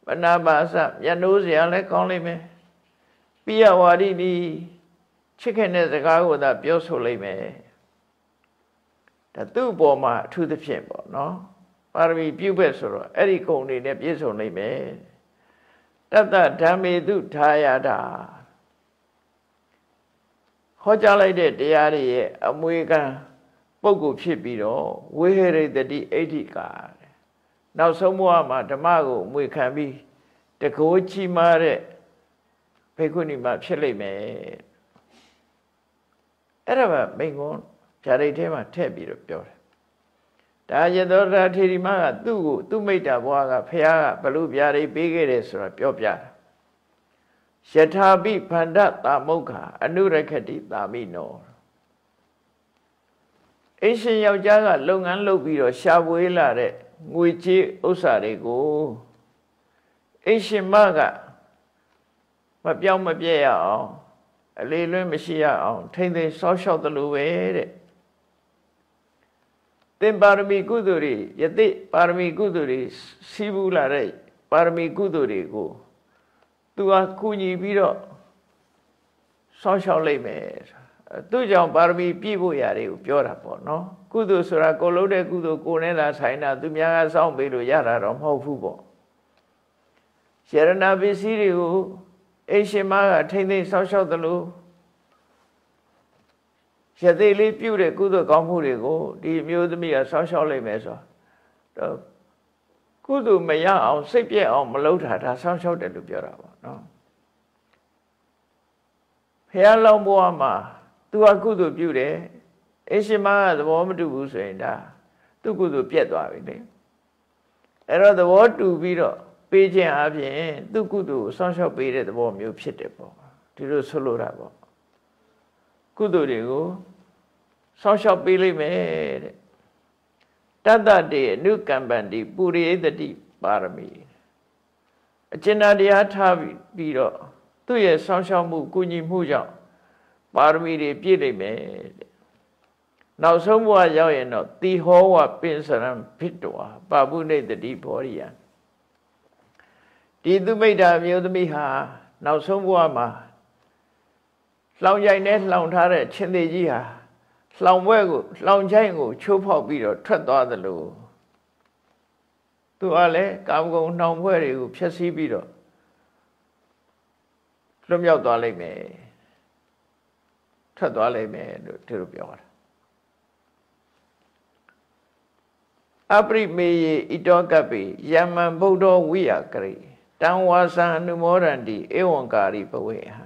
မနာပါစမျက်နှိုးစရာလည်းကောင်းလိမ့်မယ်ပိယဝါဒီဒီချစ်ခင်တဲ့စကားကိုသာပြောဆိုလိမ့်မယ် ဒါသူ့အပေါ်မှာအထူးသဖြင့်ပေါ့နော်ပါရမီပြုဘက်ဆိုတော့အဲ့ဒီကုံတွေနဲ့ပြည့်စုံလိမ့်မယ်တတ္တဓမ္မေတုထာယတာဟောကြားလိုက်တဲ့တရားတွေရဲ့အမွေခံပုဂ္ဂိုလ်ဖြစ်ပြီးတော့ဝိဟရိတတိအဋ္ဌိကာနောက်ဆုံးဘဝမှာဓမ္မကိုအမွေခံပြီးတကိုးချီမာတဲ့ဘေကုဏီမှာဖြစ်လိမ့်မယ်အဲ့ဒါကမိန်ကွန်း ဖြာရိတ်ထဲမှာထည့်ပြီးတော့ပြောတယ်ဒါယသောတာထေရီမကသူ့ကိုသူ့မိတ္တာဘွားကဖះကဘလို့ပြာရိပေးခဲ့တယ်ဆိုတာပြောပြတာယထာပိဗန္ဒတာမုခာအနုရခတိတာမိနောအရှင်ယောက်ျားကလုပ်ငန်းလုပ်ပြီးတော့ရှာပွေးလာတဲ့ငွေကြေးဥစ္စာတွေကိုအရှင်မကမပြောင်းမပြည့်ရအောင်အလေးလွှဲမရှိရအောင်ထိမ့်သိမ်းစောက်ရှောက်သလိုပဲတဲ့ သင်ပါရမီကုသိုလ်တွေယသိပါရမီကုသိုလ်တွေစီးပူးလာတဲ့ပါရမီကုသိုလ်တွေကိုသူကကုညီပြီးတော့စောင့်ရှောက်လိုက်မယ်သူကြောင့်ပါရမီပြည့်ဖို့ရာတွေကိုပြောတာပေါ့နော်ကုသိုလ်ဆိုတာကိုလုံးတဲ့ကုသိုလ်ကိုနဲ့သာဆိုင်တာသူများကစောင့်ပေးလို့ရတာတော့မဟုတ်ဘူးပေါ့ရဏပစ္စည်းတွေကိုအိရှင်မကထိမ့်သိမ့်စောင့်ရှောက်သလို ရသေးလေးပြုတဲ့ကုသိုလ်ကောင်းမှုတွေကိုဒီမျိုးသမီးကဆောင်းရှောက်လိုက်မယ်ဆိုတော့ကုသိုလ်မရအောင်စိတ်ပြည့်အောင်မလုပ်တာဒါဆောင်းရှောက်တယ်လို့ပြောတာပေါ့နော်ဖះလောင်းဘဝမှာ तू ကကုသိုလ်ပြုတယ်အရှင်မကသဘောမတူဘူးဆိုရင်ဒါသူကုသိုလ်ပြတ်သွားပြီလေအဲ့တော့သဘောတူပြီးတော့ပေးခြင်းအပြင်သူကုသိုလ်ဆောင်းရှောက်ပေးတဲ့သဘောမျိုးဖြစ်တယ်ပေါ့ဒီလိုဆိုလိုတာပေါ့ ကုသိုလ်တွေကိုစောင့်ရှောက်ပေးလိမ့်မယ်တဲ့တတ္တတေအနုကမ္ပန္တိပုရိယတတိပါရမီအကျဉ်းတရားထားပြီးတော့သူ့ရဲ့စောင့်ရှောက်မှုကုညီမှုကြောင့်ပါရမီတွေပြည့်လိမ့်မယ်တဲ့နောက်ဆုံးဘဝရောက်ရင်တော့တိဟောဝပိစရံဖြစ်တော်ပါပုနေတတိဘောရိယဒီသူမိတ်တာမျိုးသမီးဟာနောက်ဆုံးဘဝမှာ လောင်ကြိုင်နဲ့လောင်ထားတဲ့ချင်းသေးကြီးဟာလောင်ဘွဲကိုလောင်ချိုင်ကို ချိုးဖောက်ပြီးတော့ထွက်သွားသလိုသူကလည်းကာမဂုဏ်နှောင်ဘွဲတွေကိုဖျက်ဆီးပြီးတော့လွတ်မြောက်သွားလိမ့်မယ်ထွက်သွားလိမ့်မယ်လို့သူတို့ပြောတာအပရိမေယေဣတောကပ္ပိယမံဗုဒ္ဓဝိယကရိတံဝါသံအနုမောဒန္တိဧဝံကာရိပဝေဟံ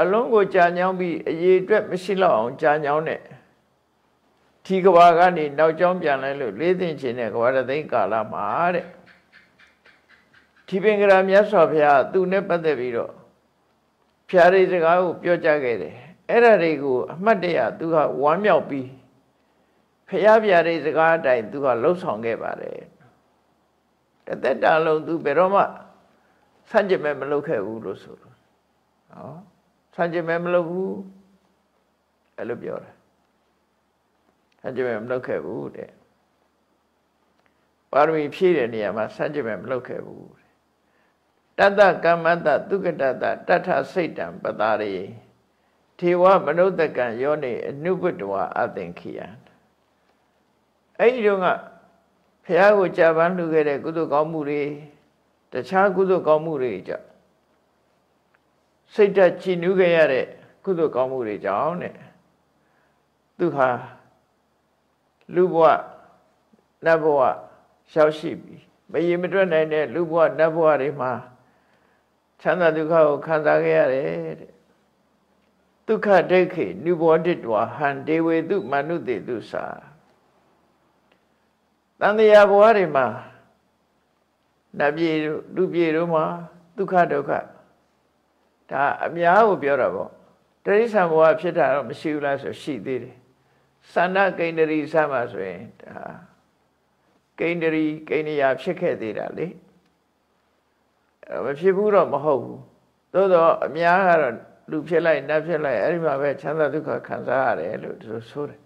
အလုံးကိုကြာညောင်းပြီးအရေးအတွက်မရှိတော့အောင်ကြာညောင်းတဲ့ဒီကဘာကနေနောက်ကျောင်းပြန်လဲလို့လေးသိင်ချင်းတဲ့ကဘာတသိန်းကာလမှာတဲ့ဒီပင်ကရာမြတ်စွာဘုရားသူနဲ့ပတ်သက်ပြီးတော့ဖျားရိစကားကိုပြောကြားခဲ့တယ်အဲ့ဒါတွေကိုအမှတ်တရသူကဝမ်းမြောက်ပြီးဖျားပြရိစကားအတိုင်းသူကလှုပ်ဆောင်ခဲ့ပါတယ်တသက်တာလုံးသူဘယ်တော့မှဆန့်ကျင်မဲ့မလုပ်ခဲ့ဘူးလို့ဆိုလို့နော် ဆန့်ကျင်မဲ့မလုပ်ဘူးအဲ့လိုပြောတယ်ဆန့်ကျင်မဲ့မလုပ်ခဲ့ဘူးတဲ့ပါရမီဖြည့်တဲ့နေရာမှာဆန့်ကျင်မဲ့မလုပ်ခဲ့ဘူးတတ္တကမ္မတ္တသုကတတ္တတထစိတ်တံပတာရေထေဝမနုဿကံယောနေအနုပတ္တဝအသင်္ခိယံအဲ့ဒီတော့ကဖះကိုကြာပန်းလှူခဲ့တဲ့ကုသိုလ်ကောင်းမှုတွေတခြားကုသိုလ်ကောင်းမှုတွေကြောင့် စိတ်ဓာတ်ကြည်နူးခဲ့ရတဲ့ကုသိုလ်ကောင်းမှုတွေကြောင့်တဲ့သူဟာလူဘဝနတ်ဘဝရောက်ရှိပြီမရေမတွက်နိုင်တဲ့လူဘဝနတ်ဘဝတွေမှာချမ်းသာဒုက္ခကိုခံစားခဲ့ရတယ်တဲ့ဒုက္ခဒိဋ္ဌိနုဘောတိတဝဟံဒေဝေတုမနုတေတုစာတန်တရားဘဝတွေမှာနတ်ပြည်လူပြည်တို့မှာဒုက္ခဒုက္ခ ဒါအများကိုပြောတာပေါ့တရိစ္ဆာန်ဘဝဖြစ်တာတော့မရှိဘူးလားဆိုရှိသေးတယ်သန္နကိန္ဒရီစမှာဆိုရင်ဒါကိန္ဒရီကိန္ဒရာဖြစ်ခဲ့သေးတာလေမဖြစ်ဘူးတော့မဟုတ်ဘူးသို့တော့အများကတော့လူဖြစ်လိုက်နတ်ဖြစ်လိုက်အဲ့ဒီမှာပဲချမ်းသာဒုက္ခခံစားရတယ်လို့သူဆိုတယ်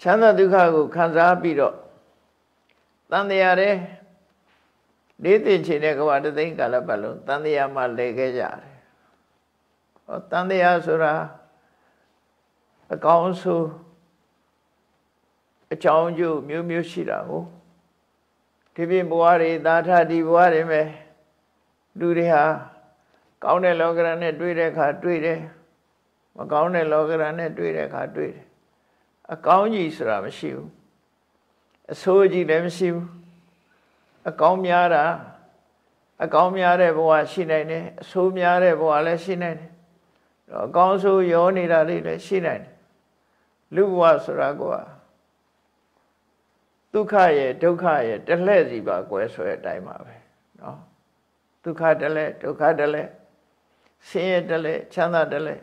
ချမ်းသာဒုက္ခကိုခံစားပြီးတော့တန်တရားတဲ့ လေးသိချင်တဲ့ကဘာတသိန်းကာလပတ်လုံးတန်တရားမှာလဲခဲ့ကြတယ်ဟောတန်တရားဆိုတာအကောင်းဆိုအကြောင်းကျိုးမျိုးမျိုးရှိတာကိုဒီပြင်ဘဝတွေသာထဒီဘဝတွေမဲ့လူတွေဟာကောင်းတဲ့လောကရန်နဲ့တွေ့တဲ့အခါတွေ့တယ်မကောင်းတဲ့လောကရန်နဲ့တွေ့တဲ့အခါတွေ့တယ်အကောင်းကြီးဆိုတာမရှိဘူးအဆိုးကြီးလည်းမရှိဘူး အကောင်းများတာအကောင်းများတဲ့ဘဝရှိနိုင်တယ်အဆိုးများတဲ့ဘဝလည်းရှိနိုင်တယ်အကောင်းဆိုးရောနေတာလေးလည်းရှိနိုင်တယ်လူဘဝဆိုတာကဒုက္ခရဲ့ဒုက္ခရဲ့တလှဲ့စီပါကွယ်ဆိုတဲ့အတိုင်းပါပဲเนาะဒုက္ခတလှဲ့ဒုက္ခတလှဲ့ဆင်းရဲတလှဲ့ချမ်းသာတလှဲ့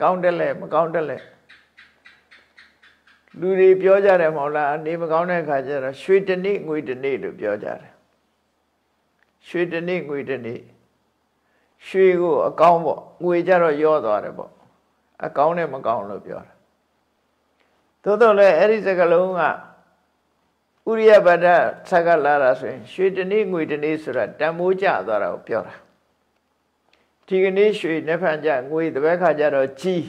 ကောင်းတလှဲ့မကောင်းတလှဲ့လူတွေပြောကြတယ်မဟုတ်လားနေမကောင်းတဲ့အခါကျတော့ရွှေတနေ့ငွေတနေ့လို့ပြောကြတယ် ရွှေတနေ့ငွေတနေ့ရွှေကိုအကောင်းပေါ့ငွေကြတော့ရောသွားတယ်ပေါ့အကောင်းနဲ့မကောင်းလို့ပြောတာသို့တော့လည်းအဲ့ဒီစကလုံးကဥရိယဗဒဆက်ကလာတာဆိုရင်ရွှေတနေ့ငွေတနေ့ဆိုတာတန်မိုးကျသွားတာကိုပြောတာဒီကနေ့ရွှေနှစ်ဖန်ကျငွေတစ်ဘက်ခါကျတော့ကြီး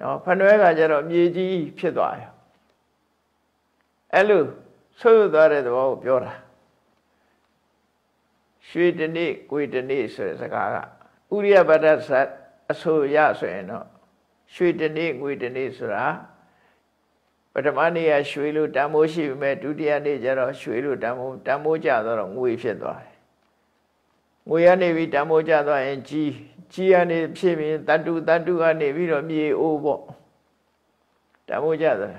နော်ဖန်တွဲခါကျတော့မြေကြီးဖြစ်သွားရောအဲ့လိုဆွတ်သွားတဲ့သဘောကိုပြောတာ ရွှေတနေ့ကိုယ်တနေ့ဆိုတဲ့စကားကဥရိယပဒ္ဒသအဆိုရဆိုရင်တော့ရွှေတနေ့ငွေတနေ့ဆိုတာပထမနေ့ကရွှေလို့တန်မိုးရှိပေမဲ့ဒုတိယနေ့ကျတော့ရွှေလို့တန်မိုးတန်မိုးကျတော့ငွေဖြစ်သွားတယ်ငွေကနေပြီးတန်မိုးကျသွားရင်ကြီးကြီးကနေဖြစ်ပြီးတတုတတုကနေပြီးတော့မြေအိုးပေါ့တန်မိုးကျသွား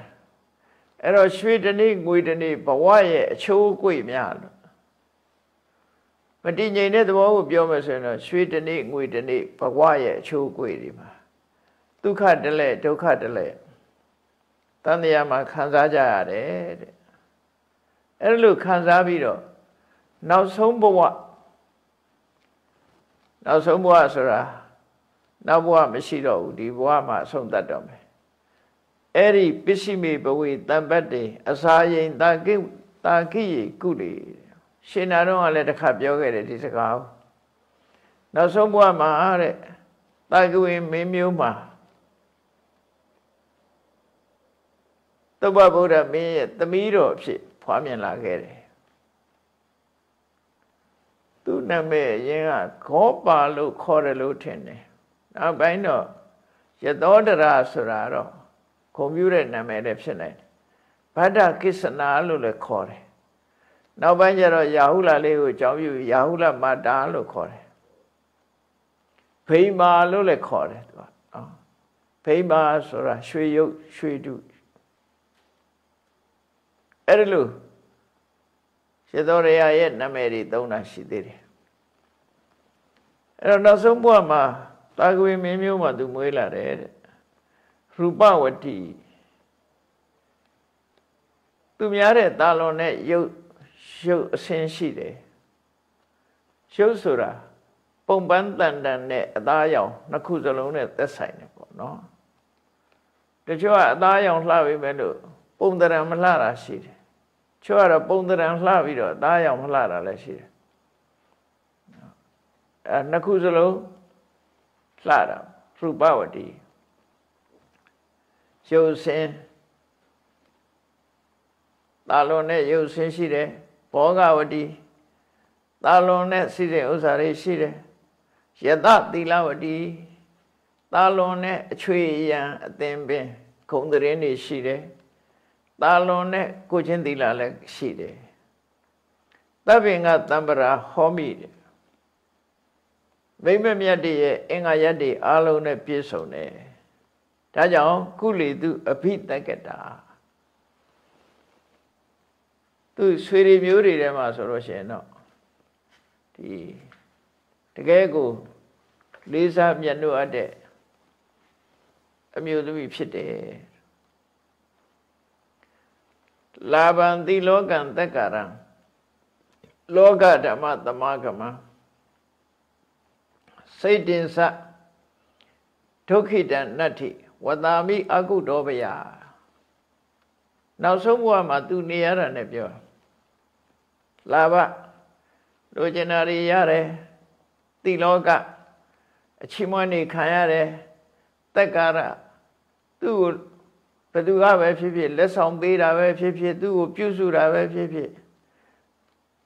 အဲ့တော့ရွှေတနေ့ငွေတနေ့ဘဝရဲ့အချိုးအကွေ့များလို့ မတည်ငြိမ်တဲ့သဘောကိုပြောမယ်ဆိုရင်တော့ရွှေတနေ့ငွေတနေ့ဘဝရဲ့အချိုးအကွေ့တွေမှာဒုက္ခတလဲဒုက္ခတလဲတန်တရားမှာခံစားကြရတယ်တဲ့အဲ့လိုခံစားပြီးတော့နောက်ဆုံးဘဝနောက်ဆုံးဘဝဆိုတာနောက်ဘဝမရှိတော့ဘူးဒီဘဝမှာအဆုံးသတ်တော့မယ်အဲ့ဒီပစ္စည်းမေဘဝေတံပတ်တေအစာရင်တာကိတာကိယကုလေ ရှင်နာတော့ကလည်းတစ်ခါပြောခဲ့တယ်ဒီစကားနောက်ဆုံးဘဝမှာတဲ့တာကဝေမင်းမျိုးမှာသုဘဗုဒ္ဓမင်းရဲ့သမီးတော်အဖြစ်ဖွားမြင်လာခဲ့တယ်သူ့နာမည်အရင်ကခောပါလို့ခေါ်တယ်လို့ထင်တယ်နောက်ပိုင်းတော့ယသောတရဆိုတာတော့ဂုံပြူတဲ့နာမည်လည်းဖြစ်နိုင်တယ်ဗဒ္ဒကိစ္စနာလို့လည်းခေါ်တယ် နောက်ပိုင်းကျတော့ယာဟုလလေးကိုကြောင်းပြူယာဟုလမတာလို့ခေါ်တယ်ဘိမာလို့လည်းခေါ်တယ်သူကနော်ဘိမာဆိုတာရွှေရုပ်ရွှေတုအဲ့ဒါလို့ရှင်သောရရဲ့နာမည်တွေသုံးတာရှိသေးတယ်အဲ့တော့နောက်ဆုံးဘုရားမှာတာကွေမင်းမျိုးမှာသူမွေးလာတယ်တဲ့ရူပဝတိသူများတဲ့တာလွန်နဲ့ရုပ် ရုပ်အစင်းရှိတယ်ရုပ်ဆိုတာပုံပန်းတန်တန်နဲ့အသားရောင်နှစ်ခုစလုံးနဲ့သက်ဆိုင်တယ်ပေါ့နော်တချို့ကအသားရောင်လှပြီမဲ့လို့ပုံတရံမလှတာရှိတယ်ချို့ကတော့ပုံတရံလှပြီးတော့အသားရောင်မလှတာလည်းရှိတယ်အဲနှစ်ခုစလုံးလှတာရူပဝတီရုပ်စင်းတာလွန်နဲ့ရုပ်ဆင်းရှိတယ် ဘောဂဝတီတာလွန်နဲ့စီတဲ့ဥစ္စာတွေရှိတယ်ယတသီလဝတီတာလွန်နဲ့အချွေရန်အသင်ပင်ဂုံတရင်တွေရှိတယ်တာလွန်နဲ့ကိုချင်းသီလလည်းရှိတယ်တပ်ပင်ကတံပရာဟောမိတယ်မိမမြတ်တည်းရဲ့အင်္ဂါရတ်တွေအားလုံးနဲ့ပြည့်စုံတယ်ဒါကြောင့်ကုလီတုအဘိတက္ကတာ သူဆွေတွေမျိုးတွေထဲမှာဆိုလို့ရှိရင်တော့ဒီတကယ်ကိုလေးစားမြတ်လို့အပ်တဲ့အမျိုးသမီးဖြစ်တယ်လာဘံတိလောကံတက္ကရံလောကဓမ္မသမဂမစိတ်တင်စဒုက္ခိတနတ္ထိဝတာမိအကုတောပယနောက်ဆုံးဘဝမှာသူနေရတာနဲ့ပြော လာဘလိုချင်တာတွေရတယ်တိလောကအချီးမွမ်းနေခံရတယ်တက်ကာရသူ့ကိုဘယ်သူကပဲဖြစ်ဖြစ်လက်ဆောင်ပေးတာပဲဖြစ်ဖြစ်သူ့ကိုပြုစုတာပဲဖြစ်ဖြစ်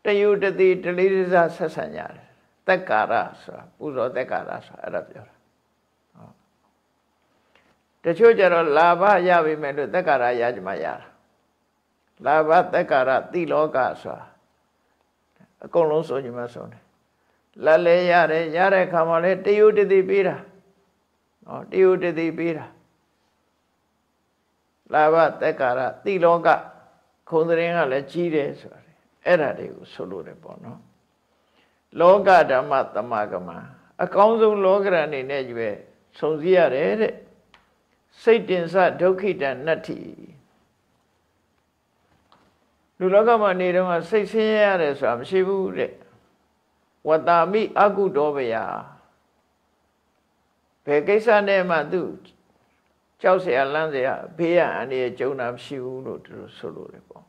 တယုတတိတလေးစားဆက်ဆံရတယ်တက်ကာရဆိုတာပူဇော်တက်ကာရဆိုတာအဲ့ဒါပြောတာတချို့ကျတော့လာဘရပြီမဲ့လို့တက်ကာရရကြမှာရတာလာဘတက်ကာရတိလောကဆိုတာ အကုန်လုံးဆိုညီမဆုံးတယ်လက်လဲရတယ်ရတဲ့ခါမှလဲတယုတတိပေးတာနော်တယုတတိပေးတာလာဘတက်ကာရတိလောကခုံတဲ့ရင်ကလည်းကြီးတယ်ဆိုတာအဲ့ဒါတွေကိုဆိုလို့တယ်ပေါ့နော်လောကဓမ္မတမကမအကောင်းဆုံးလောကရအနေနဲ့ကြီးပဲဆုံစည်းရတယ်တဲ့စိတ်တင်စဒုက္ခိတနတ္ထိ လူလောကမှာနေတော့စိတ်ဆင်းရဲရတယ်ဆိုတာမရှိဘူးတဲ့ဝတ္တာမိအကုတောဘယဘယ်ကိစ္စနဲ့မှသူကြောက်เสียလန့်เสียဘေးရန်အနေကြုံတာမရှိဘူးလို့သူဆိုလို့လေပေါ့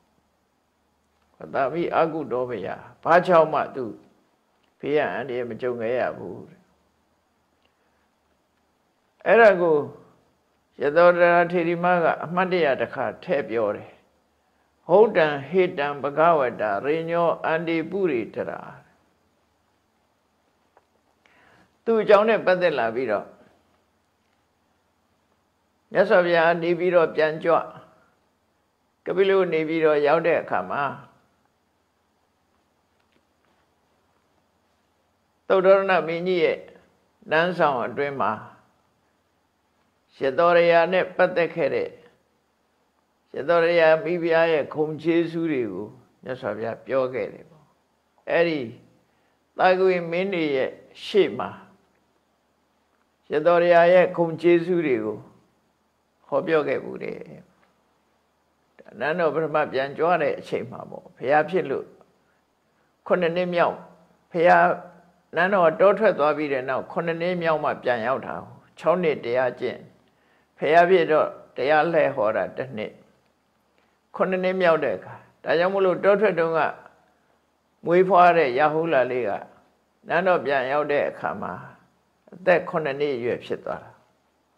ဝတ္တာမိအကုတောဘယဘာကြောင့်မှသူဘေးရန်အနေမကြုံခဲ့ရဘူးတဲ့အဲ့ဒါကိုရသောတရာထေရီမကအမှတ်တရတစ်ခါထည့်ပြောတယ် ဟုတ်တံဟေတံဘဂဝတာရိညောအန္တိပုရိတရာသူ့အကြောင်းနဲ့ပတ်သက်လာပြီးတော့မြတ်စွာဘုရားနေပြီးတော့ပြန်ကြွကပိလုနေပြီးတော့ရောက်တဲ့အခါမှာသုတ္တရဏမင်းကြီးရဲ့နန်းဆောင်အတွင်းမှာရှတော်ရယာနဲ့ပတ်သက်ခဲ့တဲ့ ရသောရယမိဖုရားရဲ့ခုံချေးစုတွေကိုမြတ်စွာဘုရားပြောခဲ့တယ်ပေါ့အဲ့ဒီတာကွေမင်းတွေရဲ့ရှေ့မှာရသောရယရဲ့ခုံချေးစုတွေကိုဟောပြောခဲ့ဘူးတဲ့နန်းတော်ပရမပြန်ကြွားတဲ့အချိန်မှာပေါ့ဘုရားဖြစ်လို့ခုနှစ်နှစ်မြောက်ဘုရားနန်းတော်တောထွက်သွားပြီးတဲ့နောက်ခုနှစ်နှစ်မြောက်မှပြန်ရောက်တာ6နှစ်တရားကျင့်ဘုရားဖြစ်တော့တရားလှည့်ဟောတာတစ်နှစ် ခုနှစ်နှစ်မြောက်တဲ့အခါဒါကြောင့်မလို့တောထွက်တုန်းကမွေးဖွားတဲ့ရဟုလာလေးကနန်းတော်ပြန်ရောက်တဲ့အခါမှာအသက်9နှစ်အရွယ်ဖြစ်သွားတာ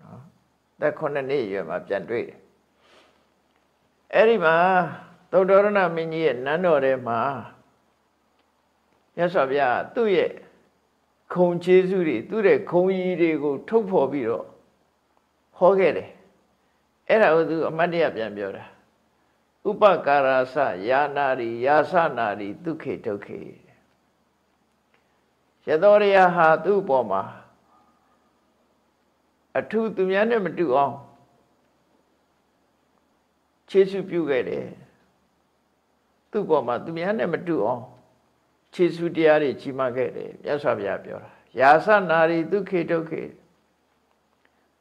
နော်အသက်9နှစ်အရွယ်မှာပြန်တွေ့တယ်အဲ့ဒီမှာသုတ္တရဏမင်းကြီးရဲ့နန်းတော်ထဲမှာမြတ်စွာဘုရားသူ့ရဲ့ခုံခြေစုတွေသူ့ရဲ့ခုံကြီးတွေကို ထုတ်ဖော်ပြီးတော့ဟောခဲ့တယ်အဲ့ဒါကိုသူအမတ်တရပြန်ပြောတာ ဥပကာရသယာနာရီယာသနာရီဒုက္ခေဒုက္ခေရသောရယဟာသူ့ပေါ်မှာအထုသူများနဲ့မတူအောင်ခြေဆုပြုခဲ့တယ်သူ့ပေါ်မှာသူများနဲ့မတူအောင်ခြေဆုတရားတွေကြီးမားခဲ့တယ်မြတ်စွာဘုရားပြောတာယာသနာရီဒုက္ခေဒုက္ခေ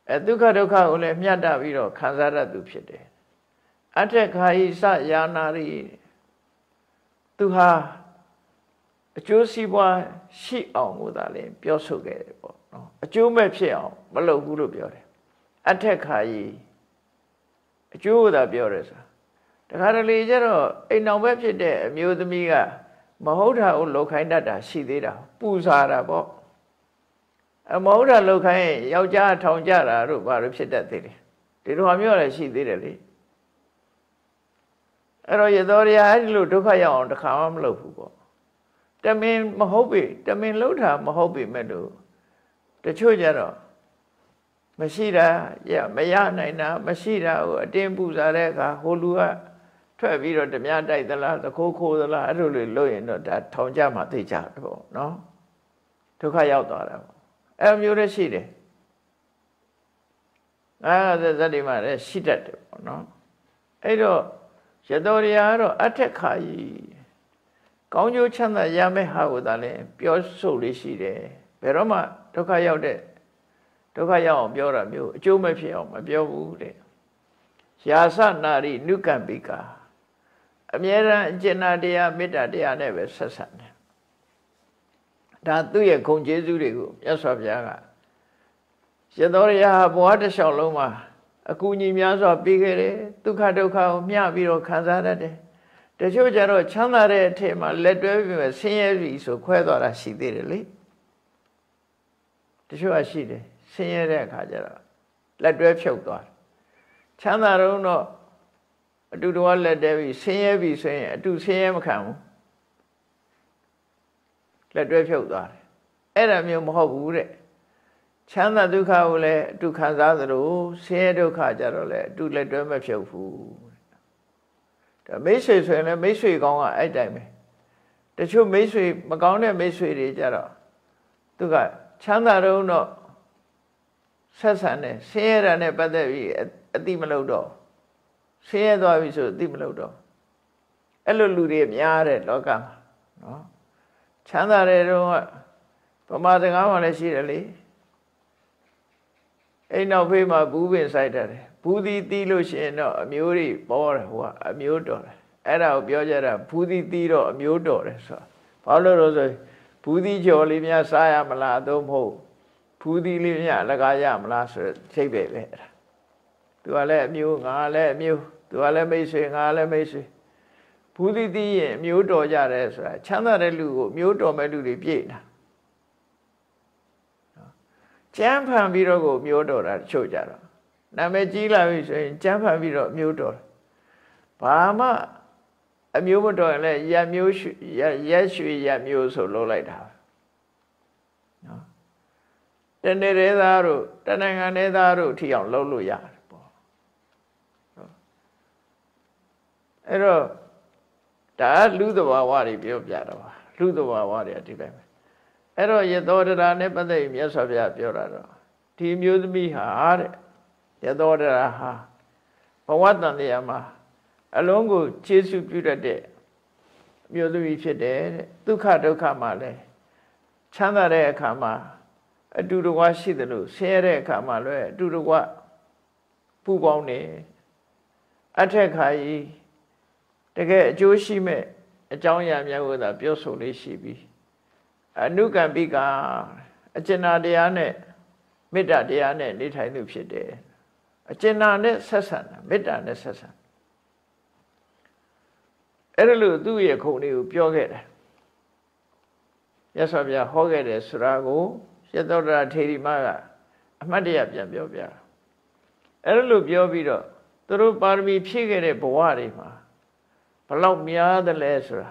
အဲဒုက္ခဒုက္ခကိုလည်းမြတ်တာပြီးတော့ခံစားရသူဖြစ်တယ် အထက်ခါဤစယာနာရီသူဟာအကျိုးစီးပွားရှိအောင်ကိုသာလည်းပြောဆိုခဲ့တယ်ပေါ့နော်အကျိုးမဲ့ဖြစ်အောင်မလုပ်ဘူးလို့ပြောတယ်အထက်ခါဤအကျိုးကိုသာပြောတယ်ဆိုတာတခါတလေကျတော့အိမ်အောင်ပဲဖြစ်တဲ့အမျိုးသမီးကမဟုတ်တာကိုလောက်ခိုင်းတတ်တာရှိသေးတာပူစားတာပေါ့အမဟုတ်တာလောက်ခိုင်းယောက်ျားထောင်ကြတာတို့ဘာလို့ဖြစ်တတ်သေးလဲဒီလိုဟာမျိုးလည်းရှိသေးတယ်လေ အဲ့တော့ရသောရအဲ့ဒီလိုဒုက္ခရောက်အောင်တခါမှမလုပ်ဘူးပေါ့တမင်မဟုတ်ပြီတမင်လှုပ်တာမဟုတ်ပြီမဲ့လို့တချို့ကြတော့မရှိတာရမရနိုင်တာမရှိတာကိုအတင်းပူစားတဲ့အခါဟိုလူကထွက်ပြီးတော့ဓမြတိုက်သလားသခိုးခိုးသလားအဲ့လိုလေလို့ရင်တော့ဒါထောင်ကြမှာသိကြတယ်ပေါ့နော်ဒုက္ခရောက်သွားတာပေါ့အဲ့မျိုးလည်းရှိတယ်အဲ့ဒါဇတ်ဒီမှာလည်းရှိတတ်တယ်ပေါ့နော်အဲ့တော့ ရတော်ရကတော့အထက်ခါကြီးကောင်းကျိုးချမ်းသာရမယ့်ဟာကိုသာလဲပြောဆိုလေးရှိတယ်ဘယ်တော့မှဒုက္ခရောက်တဲ့ဒုက္ခရောက်အောင်ပြောတာမျိုးအကျိုးမဲ့ဖြစ်အောင်မပြောဘူးတဲ့ယာသနာရိနုကံပိကာအမြဲတမ်းအကျဉ်းတရားမေတ္တာတရားနဲ့ပဲဆက်ဆံတယ်ဒါသူ့ရဲ့ဂုဏ်ကျေးဇူးတွေကိုမြတ်စွာဘုရားကရသောရဟာဘဝတစ်လျှောက်လုံးမှာ အကူအညီများစွာပေးခဲ့တယ်ဒုက္ခဒုက္ခကိုမျှပြီးတော့ခံစားတတ်တယ်တချို့ကျတော့ချမ်းသာတဲ့အထက်မှာလက်တွဲပြီးမှဆင်းရဲပြီဆိုခွဲသွားတာရှိသေးတယ်လေတချို့ကရှိတယ်ဆင်းရဲတဲ့အခါကျတော့လက်တွဲဖြုတ်သွားတယ်ချမ်းသာတော့တော့အတူတော်လက်တဲပြီးဆင်းရဲပြီဆိုရင်အတူဆင်းရဲမခံဘူးလက်တွဲဖြုတ်သွားတယ်အဲ့ဒါမျိုးမဟုတ်ဘူးတဲ့ ချမ်းသာဒုက္ခကိုလည်းအတူခံစားသလိုဆင်းရဲဒုက္ခကြတော့လည်းအတူလက်တွဲမဖြုတ်ဘူးဒါမိတ်ဆွေဆိုရင်လည်းမိတ်ဆွေကောင်းကအဲ့တိုင်ပဲတချို့မိတ်ဆွေမကောင်းတဲ့မိတ်ဆွေတွေကြတော့သူကချမ်းသာတော့တော့ဆက်ဆံတယ်ဆင်းရဲတာနဲ့ပတ်သက်ပြီးအတိမလို့တော့ဆင်းရဲသွားပြီဆိုအတိမလို့တော့အဲ့လိုလူတွေများတဲ့လောကမှာနော်ချမ်းသာတဲ့တော့ဗမာစကားမှလည်းရှိတယ်လေ အိမ်နောက်ဖေးမှာဘူးပင်ဆိုင်တတ်တယ်ဘူးသီးတီးလို့ရှိရင်တော့အမျိုးတွေပေါ်တယ်ဟိုကအမျိုးတော်တယ်အဲ့ဒါကိုပြောကြတာဘူးသီးတီးတော့အမျိုးတော်တယ်ဆိုတာဘာလို့လို့ဆိုဘူးသီးကြော်လေးများစားရမလားအသုံးမဟုတ်ဘူးသီးလေးများအလကားရမလားဆိုတဲ့စိတ်ပဲပဲအဲ့ဒါသူကလည်းအမျိုးငါလည်းအမျိုးသူကလည်းမိတ်ဆွေငါလည်းမိတ်ဆွေဘူးသီးတီးရင်အမျိုးတော်ကြတယ်ဆိုတာချမ်းသာတဲ့လူကိုမျိုးတော်မဲ့လူတွေပြည့်တာ ကျမ်းဖန်ပြီးတော့ကိုမျိုးတော်တာတချို့ကြတော့နာမည်ကြီးလာပြီဆိုရင်ကျမ်းဖန်ပြီးတော့မျိုးတော်ဘာမှအမျိုးမတော်ရင်လည်းရက်မျိုးရက်ရွှေရက်မျိုးဆိုလုပ်လိုက်တာနော်တနေ့သေးသားတို့တနိုင်ငံသေးသားတို့ထီအောင်လုပ်လို့ရတယ်ပေါ့အဲ့တော့ဒါလူသဘာဝတွေပြောပြတာပါလူသဘာဝတွေဒီတိုင်းပဲ အဲ့တော့ယသောတရာနဲ့ပတ်သက်ပြီးမြတ်စွာဘုရားပြောတာတော့ဒီမျိုးသမီးဟာတဲ့ယသောတရာဟာဘဝတန်တရားမှာအလုံးကိုခြေဆုပြုတတ်တဲ့မျိုးသမီးဖြစ်တယ်တဲ့ဒုက္ခဒုက္ခမှာလည်းချမ်းသာတဲ့အခါမှာအတူတကွရှိတယ်လို့ဆင်းရဲတဲ့အခါမှာလည်းအတူတကွပူပေါင်းနေအထက်ခါကြီးတကယ်အကျိုးရှိမဲ့အကြောင်းအရာများကိုသာပြောဆိုလေးရှိပြီး အနုကံပိကအကျဉ်းတရားနဲ့မေတ္တာတရားနဲ့နေထိုင်သူဖြစ်တယ်အကျဉ်းနဲ့ဆက်ဆံတာမေတ္တာနဲ့ဆက်ဆံအဲ့ဒါလို့သူ့ရဲ့ခုံလေးကိုပြောခဲ့တယ်ရသော်ဗျာဟောခဲ့တယ်ဆိုတာကိုရသောတရာထေရီမကအမှတ်တရပြန်ပြောပြအဲ့ဒါလို့ပြောပြီးတော့သူတို့ပါရမီဖြည့်ခဲ့တဲ့ဘဝတွေမှာဘလောက်များသလဲဆိုတာ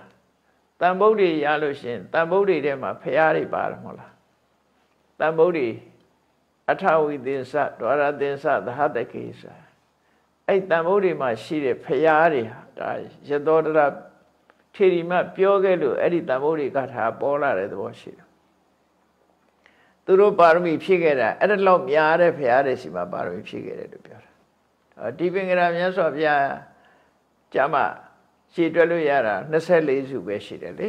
တန်ဗုဒ္ဓရလို့ရှင်တန်ဗုဒ္ဓထဲမှာဖရာတွေပါတယ်မဟုတ်လားတန်ဗုဒ္ဓအထဝိသင်္စဒွါရသင်္စသဟတကေစအဲ့တန်ဗုဒ္ဓမှာရှိတဲ့ဖရာတွေဟာဒါရသောတရထေရီမပြောခဲ့လို့အဲ့ဒီတန်ဗုဒ္ဓကထာပေါ်လာတဲ့သဘောရှိတယ်သူတို့ပါရမီဖြည့်ခဲ့တာအဲ့ဒါလောက်များတဲ့ဘုရားတွေရှိမှပါရမီဖြည့်ခဲ့တယ်လို့ပြောတာဒီပင်ကရာမြတ်စွာဘုရားကျမ ရှည်တွက်လို့ရတာ24စုပဲရှိတယ်လေ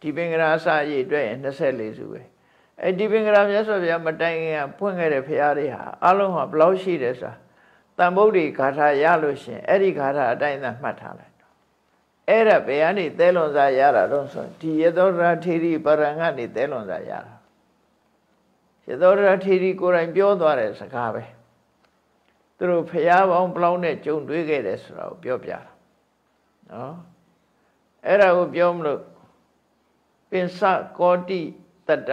ဒီပင်ကရာအစရည်တွက်ရင်24စုပဲအဲ့ဒီပင်ကရာမြတ်စွာဘုရားမတိုင်ခင်ကဖွင့်ခဲ့တဲ့ဘုရားတွေဟာအလုံးဟာဘယ်လောက်ရှိတယ်ဆိုတာတန်ဗုဒ္ဓဂါထာရလို့ရှင်အဲ့ဒီဂါထာအတိုင်းသာမှတ်ထားလိုက်အဲ့ဒါဘယ်ကနေသဲလွန်စားရတာတော့ဆိုဒီယသောရာထေရီပရံကနေသဲလွန်စားရတာယသောရာထေရီကိုယ်တိုင်ပြောသွားတဲ့စကားပဲသူတို့ဖျားပေါင်းပလောင်းနဲ့ကြုံတွေ့ခဲ့တယ်ဆိုတာကိုပြောပြတာ နော်အဲ့ဒါကိုပြောမလို့ပင်စကောတိတတ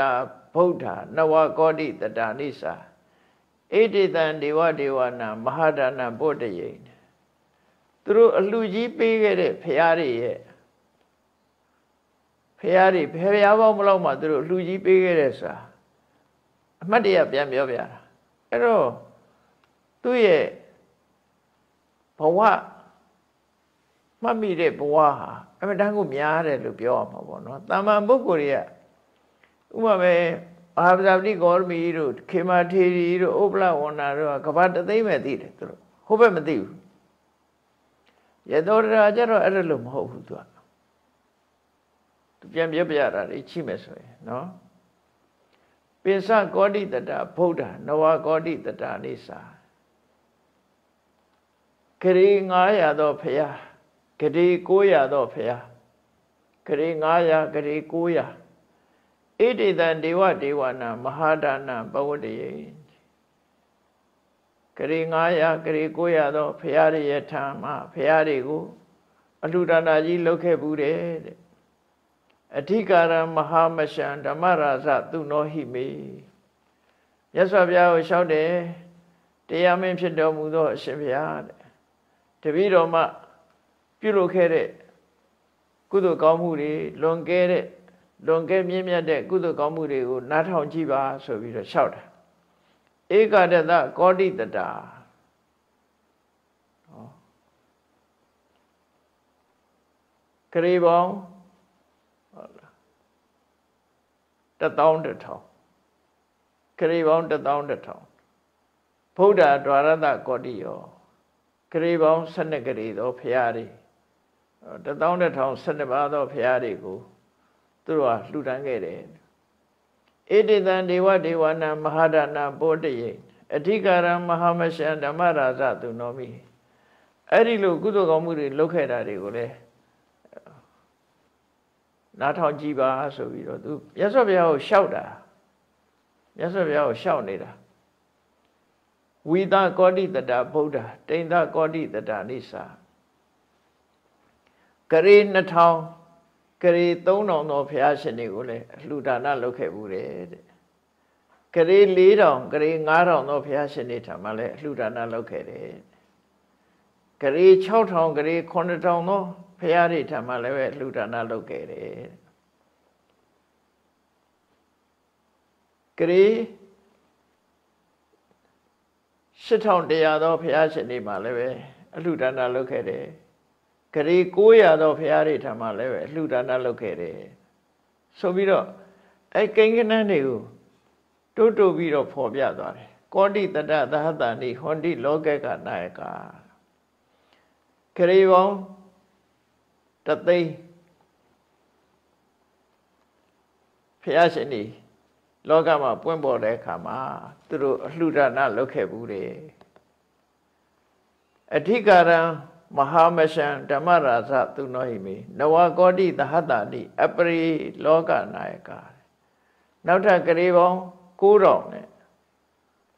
ဗုဒ္ဓနဝကောတိတတနိစာဣတိတံဒေဝဒေဝနာမဟာဒါနဗုဒ္ဓယေသူတို့အလှကြီးပေးခဲ့တဲ့ဖရာတွေရဲ့ဖရာတွေဖရာပေါင်းမလို့မှသူတို့အလှကြီးပေးခဲ့တဲ့ဆိုတာအမှတ်တရပြန်ပြောပြတာအဲ့တော့သူ့ရဲ့ဘဝ မှတ်မိတဲ့ဘဝဟာအမှန်တန်ကိုများတယ်လို့ပြောရမှာပေါ့နော်တာမန်ပုဂ္ဂိုလ်တွေကဥပမာပဲအာဘဇာတိဂေါရမီတို့ခေမာထေရီတို့ဥပလဝန္နာတို့ကကဘာတသိမ့်မဲ့သိတယ်သူတို့ဟိုဘက်မသိဘူးရသောရာကျတော့အဲ့လိုမဟုတ်ဘူးသူကသူပြန်ပြပြတာလေချိမယ်ဆိုရင်နော်ပိစကောတိတတဗုဒ္ဓနဝကောတိတတနိစာခရီ900သောဖရာ ဂရီ900သောဖရာဂရီ900ဂရီ900ဣတိတံဒေဝဒေဝနာမဟာဒါနဘဝတ္တယေဂရီ900ဂရီ900သောဖရာရဲ့ထံမှာဖရာတွေကိုအလှူဒါနာကြီးလုပ်ခဲ့ဘူးတဲ့တဲ့အဓိကာရမဟာမရှံဓမ္မရာဇသူနောဟိမေမြတ်စွာဘုရားကိုလျှောက်တယ်တရားမင်းဖြစ်တော်မူသောအရှင်ဘုရားတဲ့တပည့်တော်မှ ပြုလုပ်ခဲ့တဲ့ကုသိုလ်ကောင်းမှုတွေလွန်ကဲတဲ့လွန်ကဲမြင့်မြတ်တဲ့ကုသိုလ်ကောင်းမှုတွေကိုနားထောင်ကြည့်ပါဆိုပြီးတော့လျှောက်တာဧကတတကောတိတတာခရီးပေါင်းဟုတ်လားတထောင်တထောင်ခရီးပေါင်းတထောင်တထောင်ဗုဒ္ဓဒွါရတကောတိယောခရီးပေါင်း12ခရီးသောဖရာတွေ တထောင်တထောင်12ပါးသောဖရာတွေကိုသူတို့ကလှူဒန်းခဲ့တယ်ဣတိတံဒေဝဒေဝနာမဟာဒါနာဘောတယေအဓိကာရမဟာမရှံဓမ္မရာဇသူနောမိအဲ့ဒီလိုကုသိုလ်ကောင်းမှုတွေလုပ်ခဲ့တာတွေကိုလည်းနားထောင်ကြည့်ပါဆိုပြီးတော့သူမြတ်စွာဘုရားကိုရှောက်တာမြတ်စွာဘုရားကိုရှောက်နေတာဝိသကောတိတတဗုဒ္ဓတိန်သကောတိတတနိစာ ကရေ2000ကရေ3000သောဘုရားရှင်တွေကိုလည်းလှူဒါနလုပ်ခဲ့ဘူးတဲ့ကရေ4000ကရေ9000သောဘုရားရှင်တွေထံမှာလည်းလှူဒါနလုပ်ခဲ့တယ်ကရေ6000ကရေ9000သောဘုရားတွေထံမှာလည်းပဲလှူဒါနလုပ်ခဲ့တယ်ကရေ8100သောဘုရားရှင်တွေမှာလည်းပဲအလှူဒါနလုပ်ခဲ့တယ် ဂရေ900သောဘုရားတွေထံမှာလည်းပဲအလှူဒါနလုပ်ခဲ့တယ်ဆိုပြီးတော့အဲကိန်းကနန်းတွေကိုတိုးတိုးပြီးတော့ဖော်ပြသွားတယ်ကောတိတတသဟတနိဟွန်တိလောကကနာယကဂရေပေါင်းတသိန်းဘုရားရှင်တွေလောကမှာပွင့်ပေါ်တဲ့အခါမှာသူတို့အလှူဒါနလုပ်ခဲ့ဘူးတယ်အဓိကရံ မဟာမရှံဓမ္မရာဇသူနောဟိမေနဝကောတိသဟတာတိအပရိလောကနာယကနောက်ထပ်ကလေးပေါင်း9000နဲ့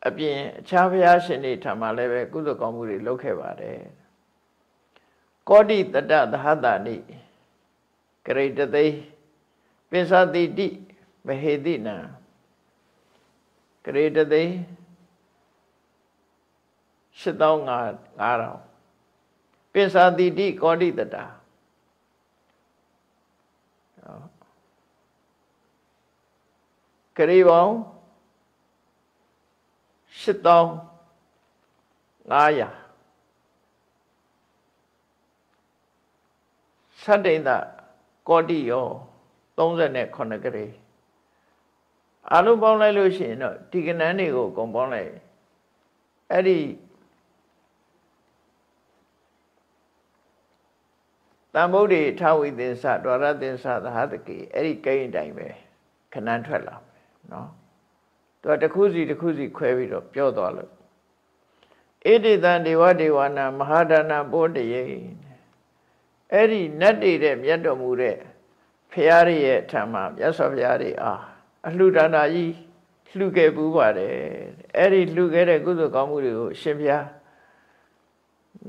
အပြင်အခြားဘုရားရှင်တွေထံမှာလည်းပဲကုသကောင်းမှုတွေလုပ်ခဲ့ပါတယ်ကောတိတတသဟတာနိဂရိတသိပိသတိတိမဟေတိနံဂရေတသိ8500 ပိဿာတိတိကောတိတတာဂရေပေါင်း8500သတ္တိတကောတိယော38ဂရေအလုံးပေါင်းလိုက်လို့ရှိရင်တော့ဒီကနန်းတွေကိုအကုန်ပေါင်းလိုက်အဲ့ဒီ တန်ဗုဒ္ဓေထဝိသင်္စဒွါရသင်္စသဟတကေအဲ့ဒီကိန်းအတိုင်းပဲခဏထွက်လာမယ်နော်သူကတစ်ခုစီတစ်ခုစီခွဲပြီးတော့ပြောသွားလို့ဣတိတံဒေဝဒေဝနာမဟာဒါနာဘောတယေအဲ့ဒီနတ်တွေတဲ့မြတ်တော်မူတဲ့ဖရာရရဲ့အထံမှာမြတ်စွာဘုရားတွေအာအလှူဒါနာကြီးလှူခဲ့ပူးပါတယ်အဲ့ဒီလှူခဲ့တဲ့ကုသိုလ်ကောင်းမှုတွေကိုရှင်ဘုရား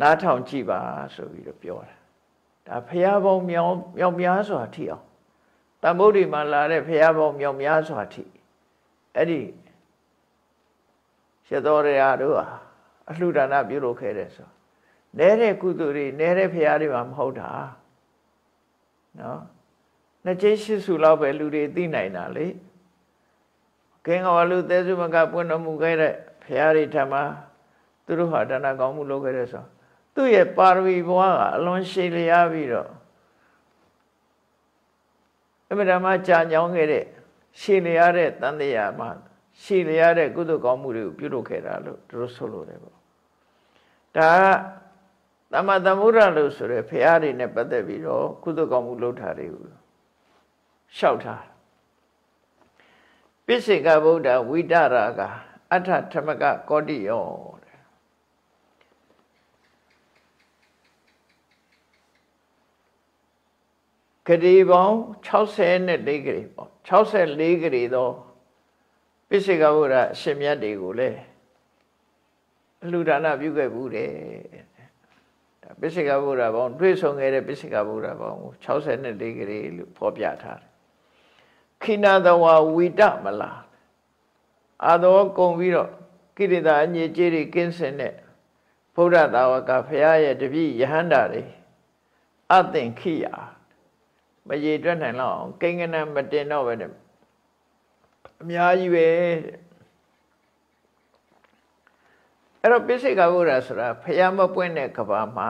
နားထောင်ကြည့်ပါဆိုပြီးတော့ပြောတာ ဒါဖရာပေါင်းမြောင်မြောင်များစွာထိအောင်တန်ဖိုးတွေမှာလာတဲ့ဖရာပေါင်းမြောင်များစွာထိအဲ့ဒီရတော်ရရာတို့ဟာအလှူဒါနပြုလုပ်ခဲ့တယ်ဆိုနဲတဲ့ကုသိုလ်တွေနဲတဲ့ဖရာတွေမှာမဟုတ်တာနော်နှစ်ကျိရှိစုလောက်ပဲလူတွေသိနိုင်တာလေကင်္ဂဝလူသေစုမကပွင့်တော်မူခဲ့တဲ့ဖရာတွေထမသူတို့ဟာဒါနကောင်းမှုလုပ်ခဲ့တဲ့ဆို သူ့ရဲ့ပါရမီဘဝကအလွန်ရှည်လျားပြီးတော့အမြဲတမ်းကြာညောင်းခဲ့တဲ့ရှည်လျားတဲ့တန်တရားမှာရှည်လျားတဲ့ကုသိုလ်ကောင်းမှုတွေကိုပြုလုပ်ခဲ့တာလို့သူတို့ဆိုလို့တယ်ပေါ့ဒါကသမသမုဒ္ဒလို့ဆိုရဲဖရာတွေနဲ့ပတ်သက်ပြီးတော့ကုသိုလ်ကောင်းမှုလုပ်တာတွေကိုရှောက်ထားပိစိကဗုဒ္ဓဝိတရာကအထထမကကောတိယော ဂရီပေါင်း64ဂရီပေါ့64ဂရီသောပိစိကဗုဒ္ဓအရှင်မြတ်တွေကိုလည်းအလှူဒါနပြုခဲ့ဘူးတယ်ဒါပိစိကဗုဒ္ဓပေါင်းတွေ့ဆုံခဲ့တဲ့ပိစိကဗုဒ္ဓပေါင်း64ဂရီလို့ဖော်ပြထားတယ်ခိနာတဝဝိတမလားအာသောကုံပြီးတော့ကိရိတာအညစ်အကြေးတွေကင်းစင်တဲ့ဗုဒ္ဓသာဝကဖရာရဲ့တပည့်ယဟန္တာတွေအသင်ခိယာ မရေတွက်နိုင်တော့အောင်ကိန်းကနမတင်တော့ပဲနဲ့အများကြီးပဲအဲ့တော့ပိစိကဗုဒ္ဓဆိုတာဖျားမပွင့်တဲ့ကဘာမှာ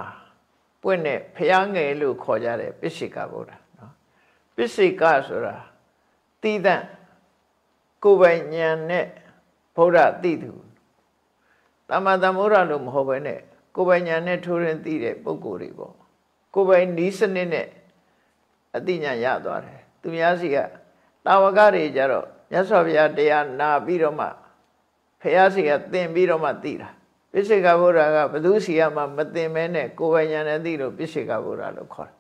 ပွင့်တဲ့ဖျားငယ်လို့ခေါ်ကြတယ်ပိစိကဗုဒ္ဓနော်ပိစိကဆိုတာတိဒန့်ကိုယ်ပိုင်ဉာဏ်နဲ့ဗုဒ္ဓသိသူတမန်တမောရလို့မဟုတ်ဘဲနဲ့ကိုယ်ပိုင်ဉာဏ်နဲ့ထိုးရင်သိတဲ့ပုဂ္ဂိုလ်တွေပေါ့ကိုယ်ပိုင်ဤစနစ်နဲ့ အသိဉာဏ်ရသွားတယ်သူများစီကတာဝကတွေကြတော့မြတ်စွာဘုရားတရားနာပြီးတော့မှဖះစီကသင်ပြီးတော့မှသိတာပိစိကဗုဒ္ဓကဘသူစီကမှမသင်မဲနဲ့ကိုယ်ပိုင်ဉာဏ်နဲ့သိလို့ပိစိကဗုဒ္ဓလို့ခေါ်တယ်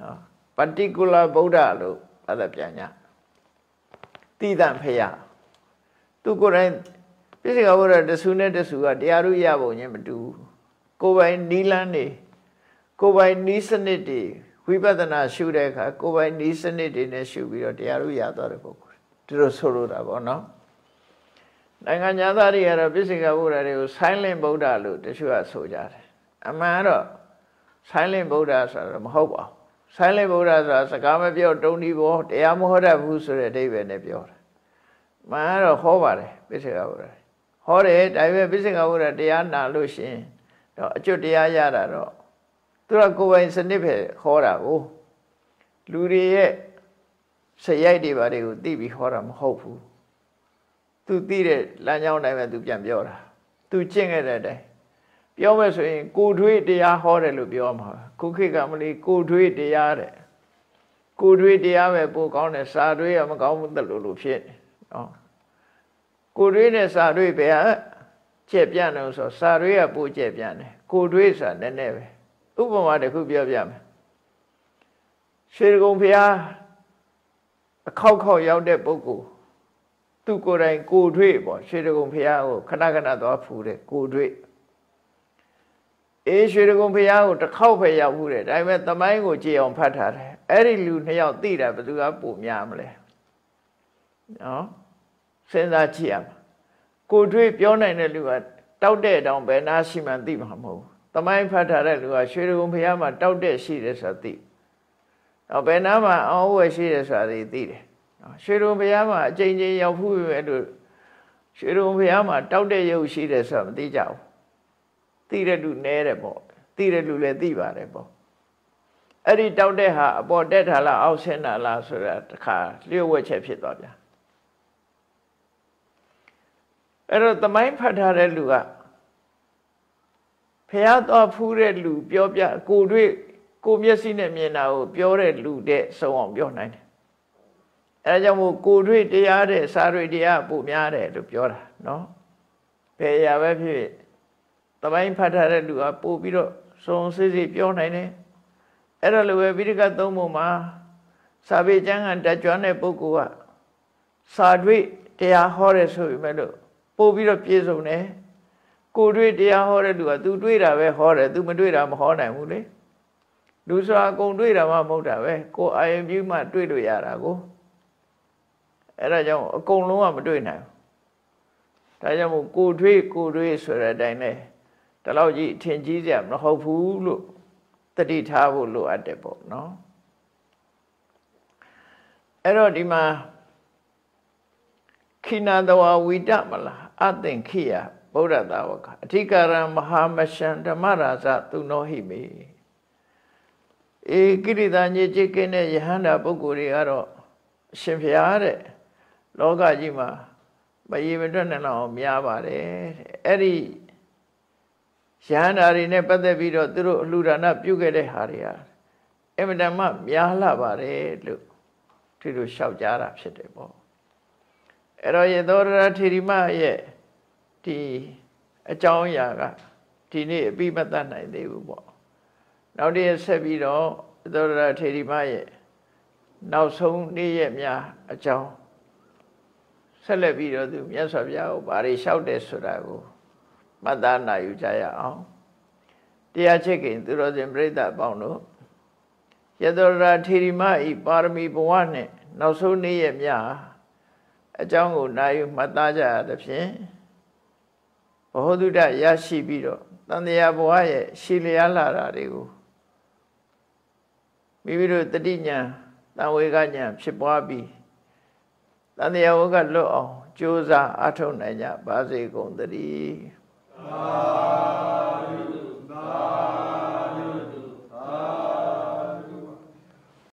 နော် particular ဗုဒ္ဓလို့အဲ့ဒါပြန်ညာတိတံဖះသူကိုယ်တိုင်ပိစိကဗုဒ္ဓတဆူနဲ့တဆူကတရားဥရပုံချင်းမတူကိုယ်ပိုင်နီလန်းနေကိုယ်ပိုင်နီးစနစ်တွေ ဝိပဿနာရှုတဲ့အခါကိုယ်ပိုင်ဤစနစ်တွေနဲ့ရှုပြီးတော့တရားဥရသွားတဲ့ပုဂ္ဂိုလ်ဒီလိုဆိုလိုတာပေါ့နော်နိုင်ငံသားတွေကတော့ပြစ္ဆေကဗုဒ္ဓတွေကို silent ဗုဒ္ဓလို့တချို့ကဆိုကြတယ်အမှန်တော့ silent ဗုဒ္ဓဆိုတော့မဟုတ်ပါဘူး silent ဗုဒ္ဓဆိုတာစကားမပြောတုံးဒီဘောတရားမဟောတတ်ဘူးဆိုတဲ့အဓိပ္ပာယ်နဲ့ပြောတာမှန်တော့ဟောပါတယ်ပြစ္ဆေကဗုဒ္ဓဟောတယ်ဒါပေမဲ့ပြစ္ဆေကဗုဒ္ဓတရားနာလို့ရှင်တော့အကျွတ်တရားရတာတော့ သူကကိုယ်ပိုင်စနစ်ပဲခေါ်တာကိုလူတွေရဲ့စရိုက်တွေဘာတွေကိုသိပြီးခေါ်တာမဟုတ်ဘူးသူသိတဲ့လမ်းကြောင်းတိုင်းပဲသူပြန်ပြောတာသူကျင့်ခဲ့တဲ့အတိုင်းပြောမယ်ဆိုရင်ကိုထွေးတရားဟောတယ်လို့ပြောမှာခုခေတ်ကမလေးကိုထွေးတရားတဲ့ကိုထွေးတရားပဲပိုကောင်းတယ်စာထွေးကမကောင်းဘူးတလို့လို့ဖြစ်နေနော်ကိုထွေးနဲ့စာထွေးပဲကျက်ပြန့်တယ်ဆိုစာထွေးကပိုကျက်ပြန့်တယ်ကိုထွေးဆိုတာနည်းနည်းပဲ ဥပမာတစ်ခုပြောပြမယ်ရွှေကုံဖျားအခောက်ခောက်ရောက်တဲ့ပုဂ္ဂိုလ်သူကိုယ်တိုင်ကိုထွေးပေါ့ရွှေကုံဖျားကိုခဏခဏသွားဖူးတယ်ကိုထွေးအေးရွှေကုံဖျားကိုတစ်ခေါက်ပဲရောက်ဘူးတယ်ဒါပေမဲ့သမိုင်းကိုကြည်အောင်ဖတ်ထားတယ်အဲ့ဒီလူနှစ်ယောက်သိတာဘယ်သူကပိုများမလဲနော်စဉ်းစားကြည့်ရမှာကိုထွေးပြောနိုင်တဲ့လူကတောက်တဲ့တောင်ဘယ်နာရှိမှန်းသိမှာမဟုတ်ဘူး သမိုင်းဖတ်ထားတဲ့လူကရွှေရုံဖះမှာတောက်တဲ့ရှိတယ်ဆိုတာသိတော့ဘယ်နာမှာအောင်းဝယ်ရှိတယ်ဆိုတာသိသိတယ်ရွှေရုံဖះမှာအချိန်ချင်းရောက်ဖူးပဲလို့ရွှေရုံဖះမှာတောက်တဲ့ရုပ်ရှိတယ်ဆိုတာမသိကြဘူးသိတဲ့လူနဲတယ်ပေါ့သိတဲ့လူလည်းသိပါတယ်ပေါ့အဲ့ဒီတောက်တဲ့ဟာအပေါ်တက်ထားလားအောက်ဆင်းတာလားဆိုတာတခါလျှို့ဝှက်ချက်ဖြစ်သွားပြန်အဲ့တော့သမိုင်းဖတ်ထားတဲ့လူက ဖះတော်ဖူးတဲ့လူပြောပြကိုတွေ့ကိုမျက်စိနဲ့မြင်တာကိုပြောတဲ့လူတဲ့ဆုံးအောင်ပြောနိုင်တယ်အဲဒါကြောင့်မို့ကိုတွေ့တရားတဲ့စာတွေ့တရားပိုများတယ်လို့ပြောတာနော်ဘယ်ရာပဲဖြစ်ဖြစ်သမိုင်းဖတ်ထားတဲ့လူကပို့ပြီးတော့စုံစစ်စစ်ပြောနိုင်တယ်အဲ့ဒါလိုပဲပိဋကသုံးပုံမှာစာပေကျမ်းကတကြွတဲ့ပုဂ္ဂိုလ်ကစာတွေ့တရားဟောတယ်ဆိုပေမဲ့လို့ပို့ပြီးတော့ပြည့်စုံတယ် ကိုတွေ့တရားဟောတဲ့လူက तू တွေ့တာပဲဟောတယ် तू မတွေ့တာမဟောနိုင်ဘူးလေလူဆိုတာအကုန်တွေ့တာမှမဟုတ်တာပဲကိုအာယုံပြုမှတွေ့လို့ရတာကိုအဲ့ဒါကြောင့်အကုန်လုံးကမတွေ့နိုင်ဘူးဒါကြောင့်မို့ကိုတွေ့ကိုတွေ့ဆိုတဲ့အတိုင်းနဲ့ဒီလောက်ကြီးအထင်ကြီးစရာမဟုတ်ဘူးလို့တတိထားဖို့လိုအပ်တယ်ပေါ့နော်အဲ့တော့ဒီမှာခိနာတဝဝိတမလားအသင်ခိယ ဗုဒ္ဓသာဝကအဓိကရံမဟာမရှံဓမ္မရာဇသူနောဟိမေအေကိရိတာညစ်จิตကင်းတဲ့ယဟန္တာပုဂ္ဂိုလ်တွေကတော့အရှင်ဖျားတဲ့လောကကြီးမှာမရေမတွက်နိုင်အောင်များပါတယ်တဲ့အဲ့ဒီယဟန္တာတွေနဲ့ပတ်သက်ပြီးတော့သူတို့အလှူဒါနပြုခဲ့တဲ့ဟာတွေဟာအမတန်မှများလာပါတယ်လို့သူတို့လျှောက်ကြတာဖြစ်တယ်ပေါ့အဲ့တော့ယေသောရထေရီမရဲ့ ဒီအကြောင်းအရာကဒီနေ့အပြီးမတတ်နိုင်သေးဘူးပေါ့နောက်တည့်ဆက်ပြီးတော့သောရထေရီမရဲ့နောက်ဆုံးနေ့ရက်များအကြောင်းဆက်လက်ပြီးတော့သူမြတ်စွာဘုရားကိုဘာတွေလျှောက်တယ်ဆိုတာကိုမှတ်သားနိုင်ယူကြရအောင်တရားချစ်ခင်သူတော်စင်ပြိဿအပေါင်းတို့ယသောရာထေရီမဤပါရမီဘဝနဲ့နောက်ဆုံးနေ့ရက်များအကြောင်းကိုနိုင်ယူမှတ်သားကြရသဖြင့် ဘ ਹੁ တုဒ္ဒရရှိပြီးတော့တန်တရားဘဝရဲ့ရှည်လျားလာတာတွေကိုမိမိတို့တတိညာတန်ဝေကညာဖြစ်ပွားပြီးတန်တရားဝကလွတ်အောင်ကြိုးစားအထောက်နိုင်ကြပါစေကုန်သတည်းသာဓု